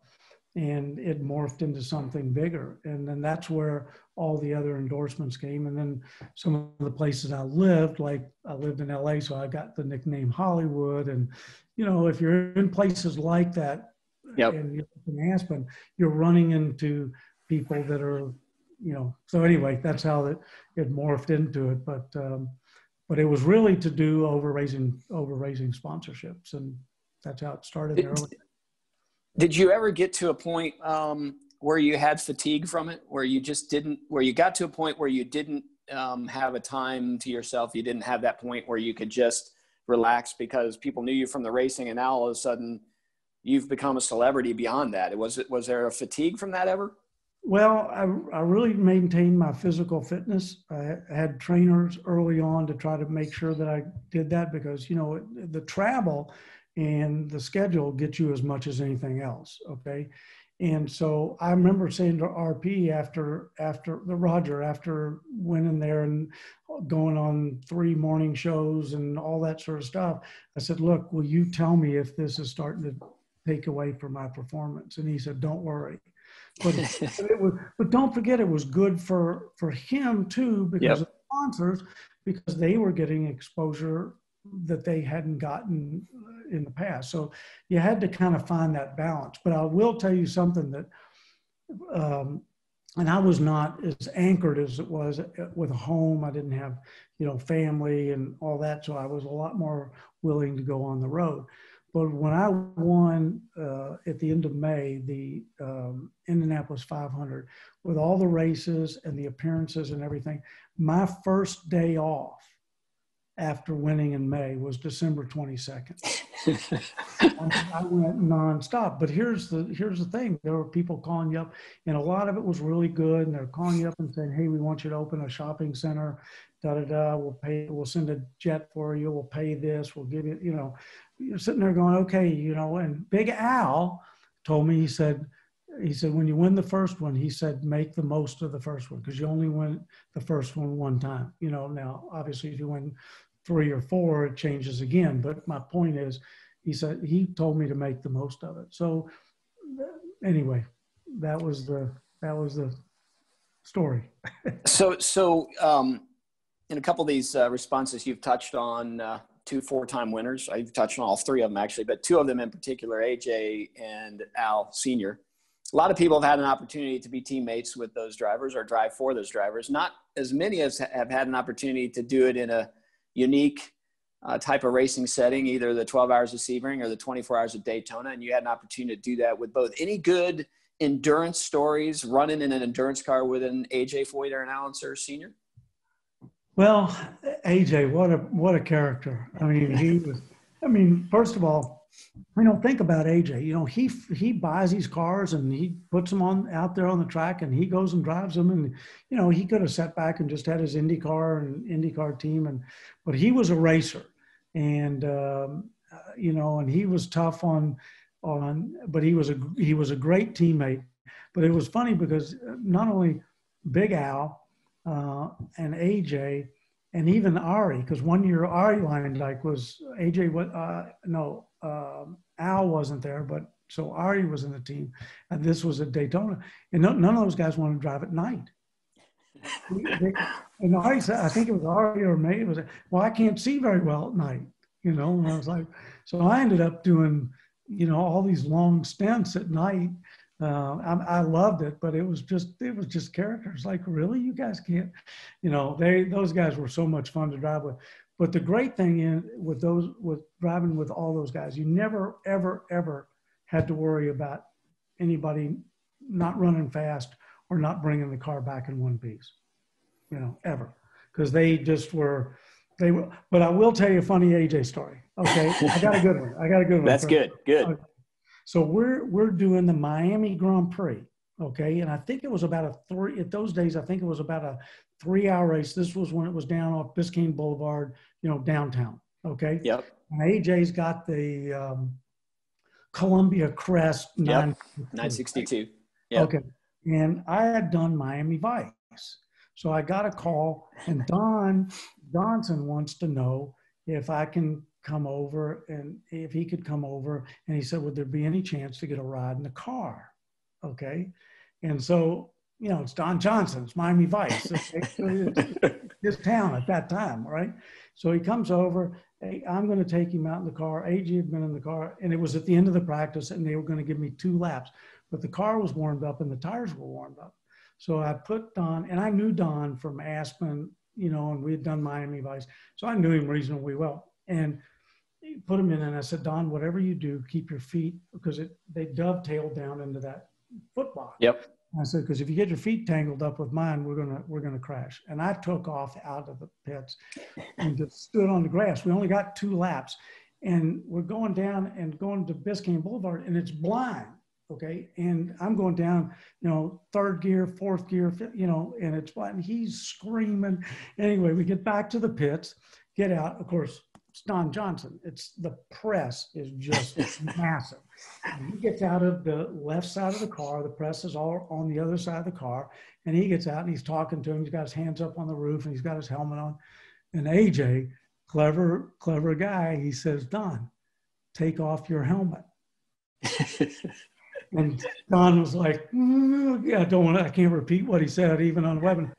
and it morphed into something bigger. And then that's where all the other endorsements came. And then some of the places i lived like i lived in la so i got the nickname hollywood. And you know if you're in places like that
yep.
in, aspen you're running into people that are you know so anyway that's how it, it morphed into it. But um, but it was really to do over raising over raising sponsorships, and that's how it started. Did,
did you ever get to a point um, where you had fatigue from it, where you just didn't, where you got to a point where you didn't um, have a time to yourself, you didn't have that point where you could just relax because people knew you from the racing, and now all of a sudden you've become a celebrity beyond that. Was it was there a fatigue from that ever?
Well, I, I really maintained my physical fitness. I had trainers early on to try to make sure that I did that because, you know, the travel and the schedule gets you as much as anything else. Okay. And so I remember saying to RP after after the Roger after winning there and going on three morning shows and all that sort of stuff. I said, "Look, will you tell me if this is starting to take away from my performance?" And he said, "Don't worry." But, it was, but don't forget, it was good for for him too because yep. of sponsors, because they were getting exposure that they hadn't gotten in the past. So you had to kind of find that balance. But I will tell you something that, um, and I was not as anchored as it was with a home. I didn't have, you know, family and all that. So I was a lot more willing to go on the road. But when I won uh, at the end of May the um, Indianapolis 500, with all the races and the appearances and everything, my first day off after winning in May was December 22nd. I went nonstop. But here's the here's the thing: there were people calling you up, and a lot of it was really good. And they're calling you up and saying, "Hey, we want you to open a shopping center. Da da da. We'll pay. We'll send a jet for you. We'll pay this. We'll give you. You know." You're sitting there going, okay, you know, and Big Al told me, he said, he said, when you win the first one, he said, make the most of the first one because you only win the first one one time. You know, now obviously if you win three or four, it changes again. But my point is, he said, he told me to make the most of it. So anyway, that was the, that was the story.
so, so, um, in a couple of these uh, responses you've touched on uh, two four-time winners. I've touched on all three of them actually, but two of them in particular, AJ and Al Senior. A lot of people have had an opportunity to be teammates with those drivers or drive for those drivers. Not as many as have had an opportunity to do it in a unique uh, type of racing setting, either the 12 hours of Sebring or the 24 hours of Daytona. And you had an opportunity to do that with both any good endurance stories running in an endurance car with an AJ Foyt or an Al Unser Sr.?
Well, AJ, what a what a character. I mean, he was. I mean, first of all, we don't think about AJ. You know, he he buys these cars and he puts them on out there on the track, and he goes and drives them. And you know, he could have sat back and just had his IndyCar and IndyCar team, and but he was a racer, and um, you know, and he was tough on on, but he was a he was a great teammate. But it was funny because not only Big Al uh, and AJ and even Arie, because one year Arie like was AJ. What? Uh, no, um, Al wasn't there, but so Arie was in the team, and this was at Daytona, and no, none of those guys wanted to drive at night. and Arie said, I think it was Arie or. It was well, I can't see very well at night, you know. And I was like, so I ended up doing, you know, all these long stints at night uh, I, I, loved it, but it was just it was just characters. Like, really, you guys can't, you know, they those guys were so much fun to drive with. But the great thing in with those with driving with all those guys, you never ever ever had to worry about anybody not running fast or not bringing the car back in one piece, you know, ever, because they just were. They were, but I will tell you a funny AJ story. Okay, I got a good one. I got a good one.
That's good. Good. Okay.
So we're we're doing the Miami Grand Prix, okay? And I think it was about a three at those days. I think it was about a three-hour race. This was when it was down off Biscayne Boulevard, you know, downtown. Okay.
Yep.
And AJ's got the um, Columbia Crest.
Yep. 962. Yep.
Okay. And I had done Miami Vice, so I got a call, and Don Johnson wants to know if I can come over and if he could come over and he said would there be any chance to get a ride in the car? Okay. And so you know it's don johnson it's miami vice. His town at that time right? So he comes over hey, i'm going to take him out in the car. Aj had been in the car and it was at the end of the practice and they were going to give me two laps. But the car was warmed up and the tires were warmed up. So i put don and i knew don from aspen you know and we had done miami vice. So i knew him reasonably well and put them in and I said, Don, whatever you do, keep your feet because it they dovetail down into that foot football.
Yep.
I said, because if you get your feet tangled up with mine, we're gonna we're gonna crash. And I took off out of the pits and just stood on the grass. We only got two laps, and we're going down and going to Biscayne Boulevard, and it's blind. Okay, and I'm going down, you know, third gear, fourth gear, you know, and it's blind. And he's screaming. Anyway, we get back to the pits, get out. Of course, Don Johnson. It's the press is just massive. And he gets out of the left side of the car. The press is all on the other side of the car, and he gets out and he's talking to him. He's got his hands up on the roof and he's got his helmet on. And AJ, clever, clever guy, he says, Don, take off your helmet. and Don was like, mm, yeah, I don't want to, I can't repeat what he said even on the weapon.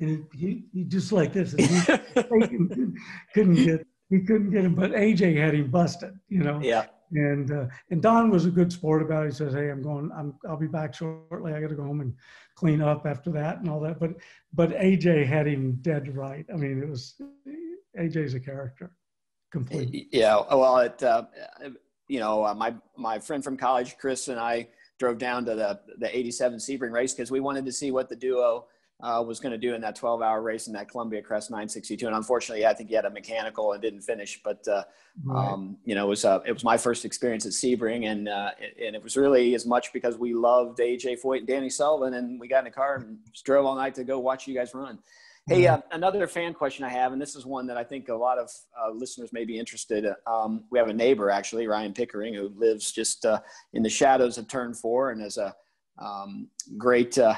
And he, he, he just like this, he couldn't get he couldn't get him, but AJ had him busted, you know.
Yeah.
And uh, and Don was a good sport about it. He says, "Hey, I'm going. I'm. I'll be back shortly. I got to go home and clean up after that and all that." But but AJ had him dead right. I mean, it was AJ's a character, completely.
Yeah. Well, it. Uh, you know, uh, my my friend from college, Chris, and I drove down to the the '87 Sebring race because we wanted to see what the duo uh, was going to do in that 12 hour race in that Columbia Crest 962. And unfortunately, I think he had a mechanical and didn't finish. But, uh, right. um, you know, it was, uh, it was my first experience at Sebring. And, uh, and it was really as much because we loved AJ Foyt and Danny Sullivan. And we got in a car and drove all night to go watch you guys run. Hey, uh, another fan question I have, and this is one that I think a lot of uh, listeners may be interested. Um, we have a neighbor, actually, Ryan Pickering, who lives just uh, in the shadows of Turn Four, and is a um, great uh,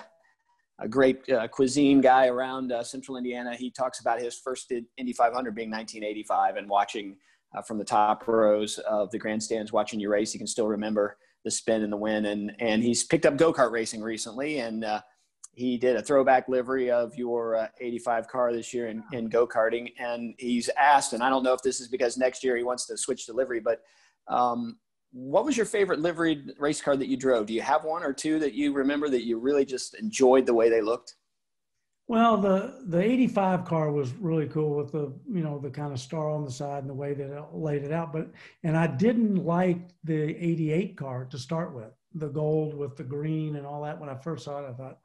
a great uh, cuisine guy around uh, central Indiana. He talks about his first Indy 500 being 1985 and watching uh, from the top rows of the grandstands, watching your race. He can still remember the spin and the win. And, and he's picked up go kart racing recently. And uh, he did a throwback livery of your uh, 85 car this year in, in go karting. And he's asked, and I don't know if this is because next year he wants to switch to livery, but um, what was your favorite liveried race car that you drove? Do you have one or two that you remember that you really just enjoyed the way they looked?
Well, the the 85 car was really cool with the, you know, the kind of star on the side and the way that it laid it out. But and I didn't like the 88 car to start with. the gold with the green and all that. When I first saw it, I thought,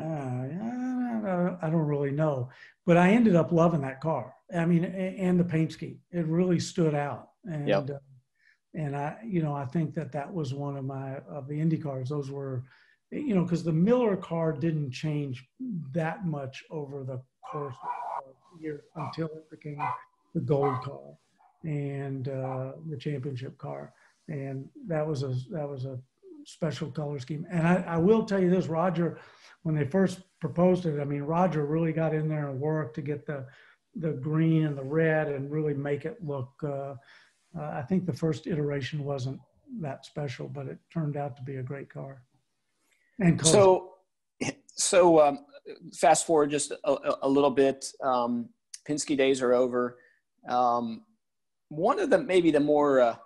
uh, I don't really know. But I ended up loving that car. I mean, and the paint scheme. It really stood out. And yep. uh, and I, you know, I think that that was one of my of the Indy cars. Those were, you know, because the Miller car didn't change that much over the course of the year until it became the gold car and uh, the championship car, and that was a that was a special color scheme. And I, I will tell you this, Roger, when they first proposed it, I mean, Roger really got in there and worked to get the the green and the red and really make it look. Uh, uh, I think the first iteration wasn't that special, but it turned out to be a great car.
And so, so um, fast forward just a, a little bit. Um, Penske days are over. Um, one of the maybe the more uh,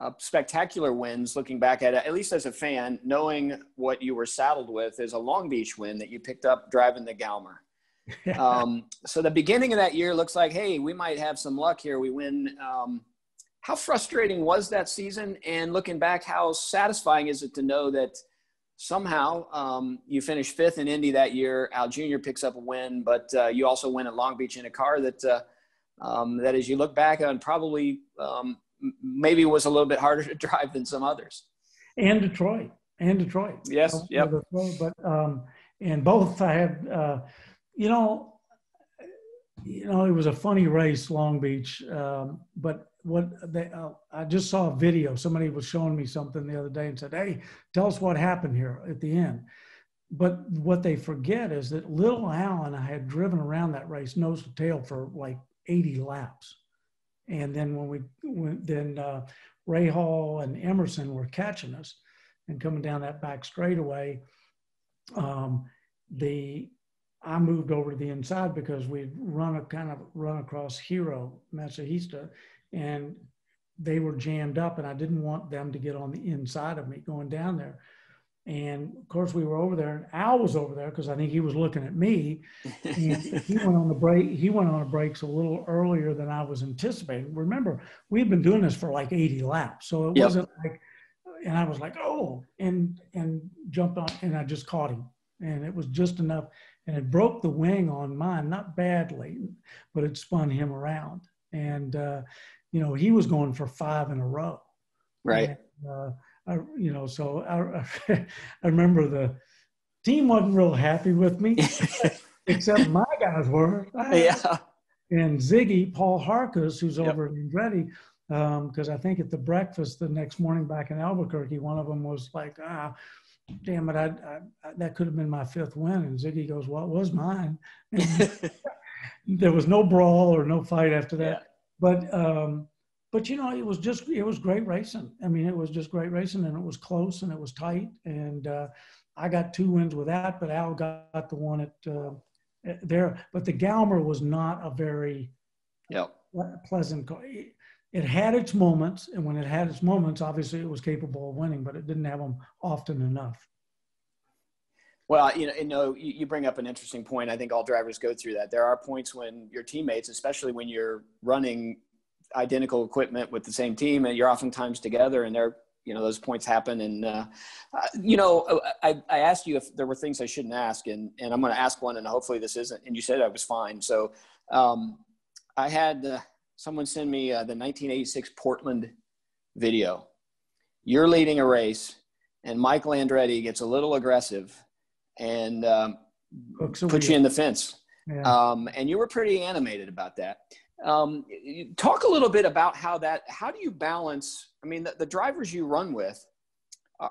uh, spectacular wins, looking back at it, at least as a fan, knowing what you were saddled with, is a Long Beach win that you picked up driving the Galmer. um, so the beginning of that year looks like, hey, we might have some luck here. We win. Um, how frustrating was that season? And looking back, how satisfying is it to know that somehow um, you finished fifth in Indy that year? Al Jr. picks up a win, but uh, you also win at Long Beach in a car that uh, um, that as you look back on probably um, maybe was a little bit harder to drive than some others.
And Detroit, and Detroit.
Yes, yeah.
But um, and both I had, uh, you know, you know, it was a funny race, Long Beach. Um, but what they, uh, I just saw a video. Somebody was showing me something the other day and said, "Hey, tell us what happened here at the end." But what they forget is that Little Al and I had driven around that race nose to tail for like 80 laps. And then when we went, then uh, Hall and Emerson were catching us and coming down that back straightaway. Um, the I moved over to the inside because we'd run a kind of run across Hiro Matsushita, and they were jammed up, and I didn't want them to get on the inside of me going down there. And of course, we were over there, and Al was over there because I think he was looking at me. And he went on the break. He went on the brakes a little earlier than I was anticipating. Remember, we've been doing this for like 80 laps, so it yep. wasn't like. And I was like, oh, and and jumped on, and I just caught him, and it was just enough, and it broke the wing on mine, not badly, but it spun him around, and uh, you know he was going for five in a row,
right.
And, uh, I, you know, so I, I remember the team wasn't real happy with me, except my guys were.
yeah.
And Ziggy, Paul Harcus, who's yep. over in Andretti, because um, I think at the breakfast the next morning back in Albuquerque, one of them was like, ah, damn it, I, I, I, that could have been my fifth win. And Ziggy goes, well, it was mine. there was no brawl or no fight after that. But um, but you know, it was just it was great racing. I mean, it was just great racing, and it was close and it was tight. And uh, I got two wins with that, but Al got the one at uh, there. But the Galmer was not a very
yep.
pleasant car. It had its moments, and when it had its moments, obviously it was capable of winning, but it didn't have them often enough.
Well, you know, you know, you bring up an interesting point. I think all drivers go through that. There are points when your teammates, especially when you're running identical equipment with the same team and you're oftentimes together and they're you know those points happen and uh, uh, you know I, I asked you if there were things i shouldn't ask and, and i'm going to ask one and hopefully this isn't and you said i was fine so um, i had uh, someone send me uh, the 1986 portland video you're leading a race and michael andretti gets a little aggressive and um, puts you in the fence yeah. um, and you were pretty animated about that um, talk a little bit about how that, how do you balance? I mean, the, the, drivers you run with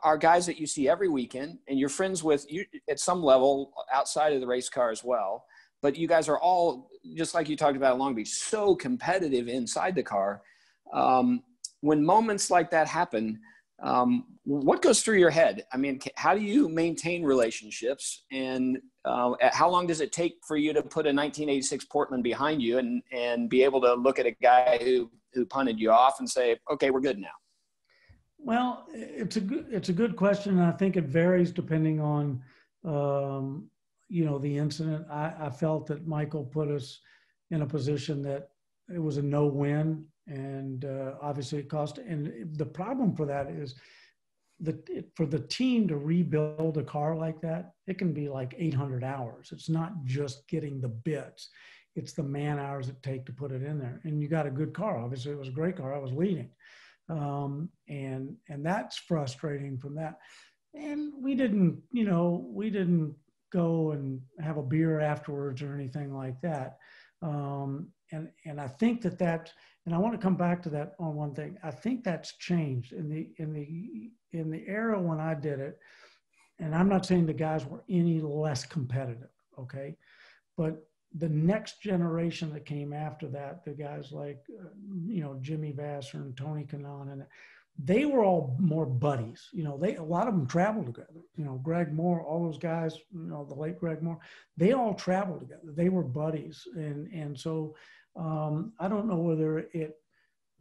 are guys that you see every weekend and you're friends with you at some level outside of the race car as well. But you guys are all, just like you talked about at Long Beach, so competitive inside the car. Um, when moments like that happen, um, what goes through your head? I mean, how do you maintain relationships and uh, how long does it take for you to put a 1986 Portland behind you and, and be able to look at a guy who, who punted you off and say, okay, we're good now?
Well, it's a good, it's a good question. I think it varies depending on, um, you know, the incident. I, I felt that Michael put us in a position that it was a no win and uh, obviously it cost. And the problem for that is the for the team to rebuild a car like that, it can be like 800 hours. It's not just getting the bits; it's the man hours it take to put it in there. And you got a good car. Obviously, it was a great car. I was leading, um, and and that's frustrating from that. And we didn't, you know, we didn't go and have a beer afterwards or anything like that. Um, and and I think that that and I want to come back to that on one thing. I think that's changed in the in the in the era when I did it. And I'm not saying the guys were any less competitive, okay, but the next generation that came after that, the guys like uh, you know Jimmy Vasser and Tony Kanaan, and they were all more buddies. You know, they a lot of them traveled together. You know, Greg Moore, all those guys, you know, the late Greg Moore, they all traveled together. They were buddies, and and so um, I don't know whether it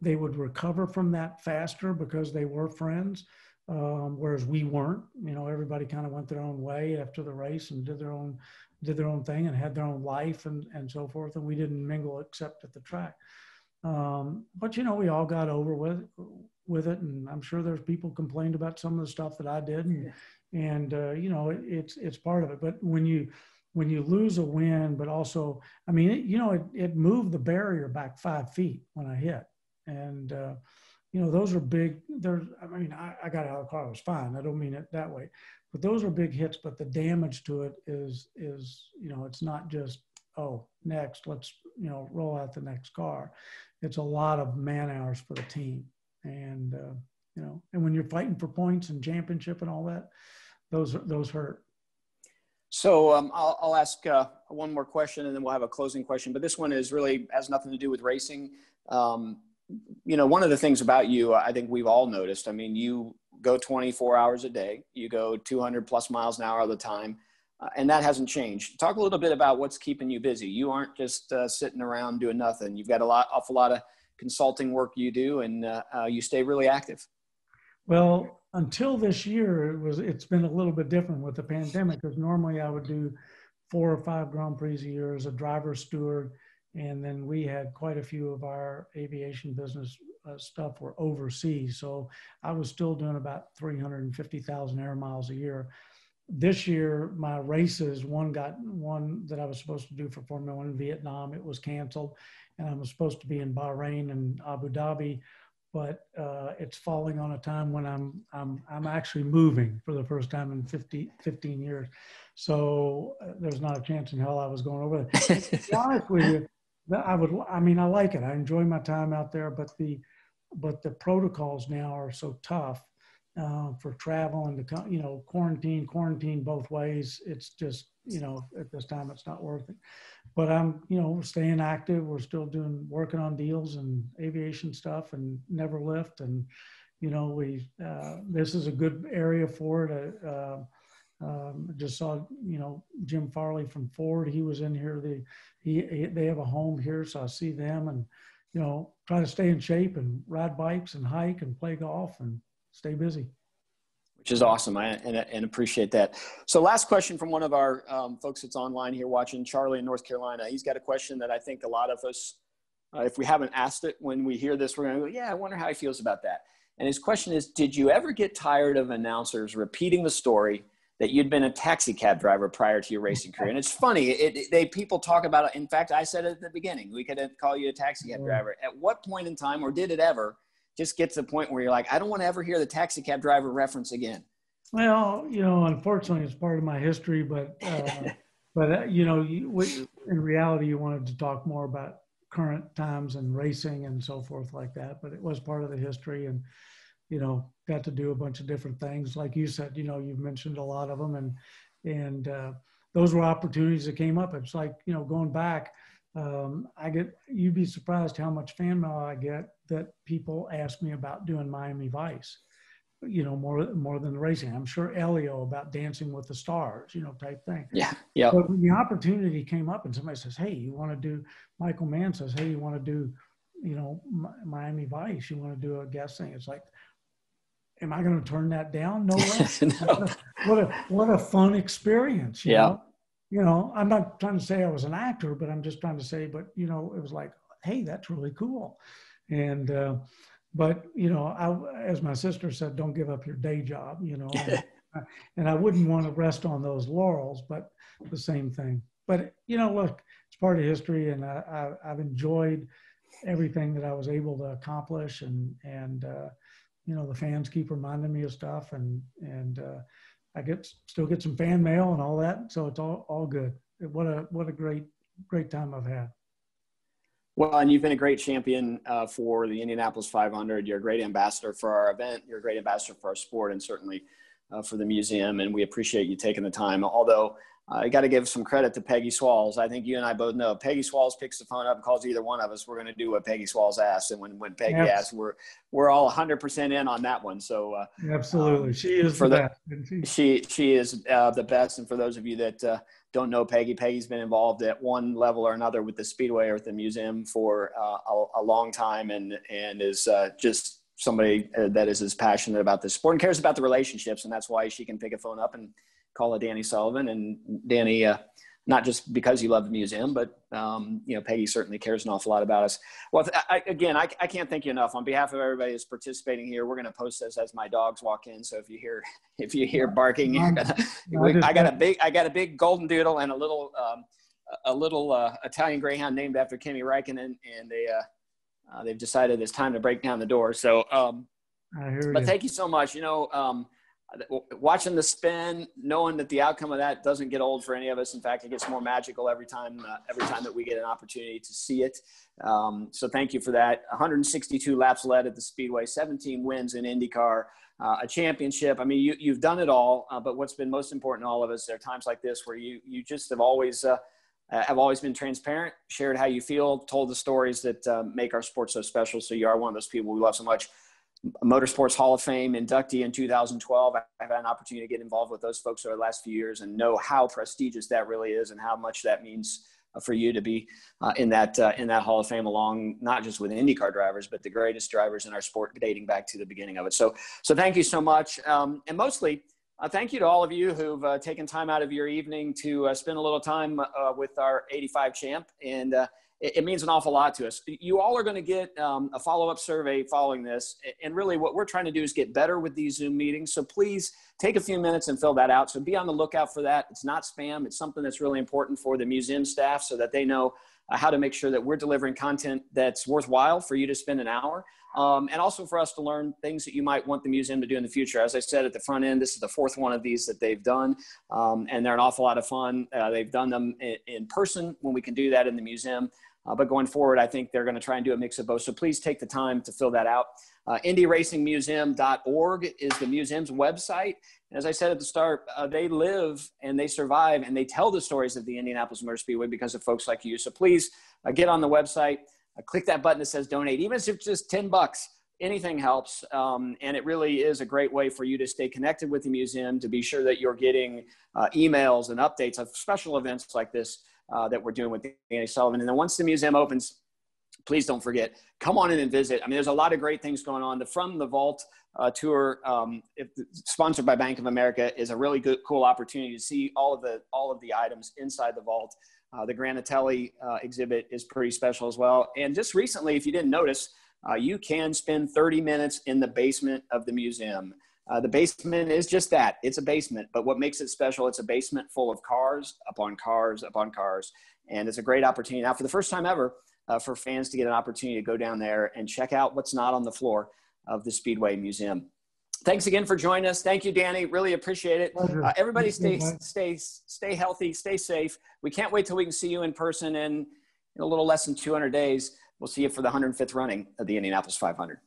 they would recover from that faster because they were friends, um, whereas we weren't. You know, everybody kind of went their own way after the race and did their own did their own thing and had their own life and and so forth, and we didn't mingle except at the track. Um, but you know, we all got over with with it, and I'm sure there's people complained about some of the stuff that I did, and and uh, you know, it, it's it's part of it. But when you when you lose a win, but also, I mean, it, you know, it, it moved the barrier back five feet when I hit. And, uh, you know, those are big, there's, I mean, I, I got out of the car, it was fine. I don't mean it that way, but those are big hits, but the damage to it is, is, you know, it's not just, oh, next, let's, you know, roll out the next car. It's a lot of man hours for the team. And, uh, you know, and when you're fighting for points and championship and all that, those, are those hurt.
So um, I'll, I'll, ask uh, one more question and then we'll have a closing question. But this one is really has nothing to do with racing. Um, you know, one of the things about you, I think we've all noticed. I mean, you go 24 hours a day, you go 200 plus miles an hour all the time, uh, and that hasn't changed. Talk a little bit about what's keeping you busy. You aren't just uh, sitting around doing nothing. You've got a lot, awful lot of consulting work you do, and uh, uh, you stay really active.
Well, until this year, it was it's been a little bit different with the pandemic because normally I would do four or five Grand Prix a year as a driver steward, and then we had quite a few of our aviation business uh, stuff were overseas. So I was still doing about 350,000 air miles a year. This year, my races, one got one that I was supposed to do for Formula One in Vietnam, it was canceled, and I was supposed to be in Bahrain and Abu Dhabi but uh, it's falling on a time when I'm, I'm, I'm actually moving for the first time in 50, 15 years. So uh, there's not a chance in hell I was going over there. to be honest with you, I would, I mean, I like it. I enjoy my time out there, but the, but the protocols now are so tough uh, for travel and the, you know, quarantine, quarantine both ways. It's just, you know, at this time, it's not worth it. But I'm, you know, staying active. We're still doing, working on deals and aviation stuff and never lift. And, you know, we, uh, this is a good area for it. Uh, um, just saw, you know, Jim Farley from Ford. He was in here. The, he, he, they have a home here, so I see them and, you know, try to stay in shape and ride bikes and hike and play golf and stay busy
which is awesome. I and, and, appreciate that. So, last question from one of our um, folks that's online here watching, Charlie in North Carolina. He's got a question that I think a lot of us, uh, if we haven't asked it when we hear this, we're going to go, "Yeah, I wonder how he feels about that." And his question is, did you ever get tired of announcers repeating the story that you'd been a taxi cab driver prior to your racing career? And it's funny, it, it, they people talk about it. In fact, I said it at the beginning. We could call you a taxi cab driver. At what point in time, or did it ever? Just get to the point where you're like, I don't want to ever hear the taxi cab driver reference again.
Well, you know, unfortunately, it's part of my history, but uh, but uh, you know, you, in reality, you wanted to talk more about current times and racing and so forth like that. But it was part of the history, and you know, got to do a bunch of different things. Like you said, you know, you've mentioned a lot of them, and and uh, those were opportunities that came up. It's like you know, going back um, I get, you'd be surprised how much fan mail I get that people ask me about doing Miami Vice, you know, more, more than the racing. I'm sure Helio about dancing with the stars, you know, type thing.
Yeah. Yeah.
But when the opportunity came up and somebody says, Hey, you want to do, Michael Mann says, Hey, you want to do, you know, Miami Vice, you want to do a guest thing. It's like, am I going to turn that down? No way. no. What a, what a fun experience. yeah. Know? You know, I'm not trying to say I was an actor, but I'm just trying to say, but you know, it was like, hey, that's really cool. And uh, but you know, I, as my sister said, don't give up your day job, you know, and, and I wouldn't want to rest on those laurels, but the same thing. But you know, look, it's part of history, and I, I, have enjoyed everything that I was able to accomplish, and and uh, you know, the fans keep reminding me of stuff, and and uh, I get still get some fan mail and all that, so it's all all good. What a what a great great time I've had.
Well, and you've been a great champion uh, for the Indianapolis 500. You're a great ambassador for our event. You're a great ambassador for our sport, and certainly uh, for the museum. And we appreciate you taking the time. Although I got to give some credit to Peggy Swalls. I think you and I both know Peggy Swalls picks the phone up and calls either one of us. We're going to do what Peggy Swalls asks, and when when Peggy yes. asks, we're we're all 100 percent in on that one. So uh,
absolutely, um, she is for the, best.
She? she she is uh, the best. And for those of you that uh, don't know Peggy, Peggy's been involved at one level or another with the Speedway or the museum for uh, a, a, long time, and and is uh, just somebody uh, that is as passionate about this sport and cares about the relationships, and that's why she can pick a phone up and call it Danny Sullivan. And Danny, uh, not just because you love the museum, but um, you know Peggy certainly cares an awful lot about us. Well, I, again, I, I, can't thank you enough on behalf of everybody who's participating here. We're going to post this as my dogs walk in. So if you hear if you hear barking, gonna, I got a big I got a big golden doodle and a little um, a little uh, Italian Greyhound named after Kimi Räikkönen, and they uh, uh, they've decided it's time to break down the door. So, um, but you. thank you so much. You know, um, watching the spin, knowing that the outcome of that doesn't get old for any of us. In fact, it gets more magical every time, uh, every time that we get an opportunity to see it. Um, so thank you for that. 162 laps led at the Speedway, 17 wins in IndyCar, uh, a championship. I mean, you, you've done it all. Uh, but what's been most important to all of us, there are times like this where you you just have always uh, have always been transparent, shared how you feel, told the stories that uh, make our sport so special. So you are one of those people we love so much. Motorsports Hall of Fame inductee in 2012. I've had an opportunity to get involved with those folks over the last few years and know how prestigious that really is and how much that means uh, for you to be uh, in that uh, in that Hall of Fame along not just with IndyCar drivers but the greatest drivers in our sport dating back to the beginning of it. So so thank you so much um, and mostly uh, thank you to all of you who've uh, taken time out of your evening to uh, spend a little time with our 85 champ and it, it, means an awful lot to us. You all are going to get um, a follow up survey following this. And really, what we're trying to do is get better with these Zoom meetings. So please take a few minutes and fill that out. So be on the lookout for that. It's not spam, it's something that's really important for the museum staff so that they know uh, how to make sure that we're delivering content that's worthwhile for you to spend an hour. Um, and also for us to learn things that you might want the museum to do in the future. As I said at the front end, this is the fourth one of these that they've done, um, and they're an awful lot of fun. Uh, they've done them in, in, person when we can do that in the museum. Uh, but going forward, I think they're going to try and do a mix of both. So please take the time to fill that out. Uh, IndyRacingMuseum.org is the museum's website. And as I said at the start, uh, they live and they survive and they tell the stories of the Indianapolis Motor Speedway because of folks like you. So please uh, get on the website, uh, click that button that says donate, even if it's just 10 bucks. Anything helps, um, and it really is a great way for you to stay connected with the museum, to be sure that you're getting uh, emails and updates of special events like this uh, that we're doing with Danny Sullivan. And then once the museum opens, please don't forget, come on in and visit. I mean, there's a lot of great things going on. The From the Vault uh, tour, um, if, sponsored by Bank of America, is a really good, cool opportunity to see all of the all of the items inside the vault. Uh, the Granatelli uh, exhibit is pretty special as well. And just recently, if you didn't notice, uh, you can spend 30 minutes in the basement of the museum. Uh, the basement is just that it's a basement, but what makes it special, it's a basement full of cars upon cars upon cars. And it's a great opportunity now for the first time ever uh, for fans to get an opportunity to go down there and check out what's not on the floor of the Speedway Museum. Thanks again for joining us. Thank you, Danny. Really appreciate it. Uh, everybody stay, stay, stay healthy, stay safe. We can't wait till we can see you in person in, in a little less than 200 days. We'll see you for the 105th running of the Indianapolis 500.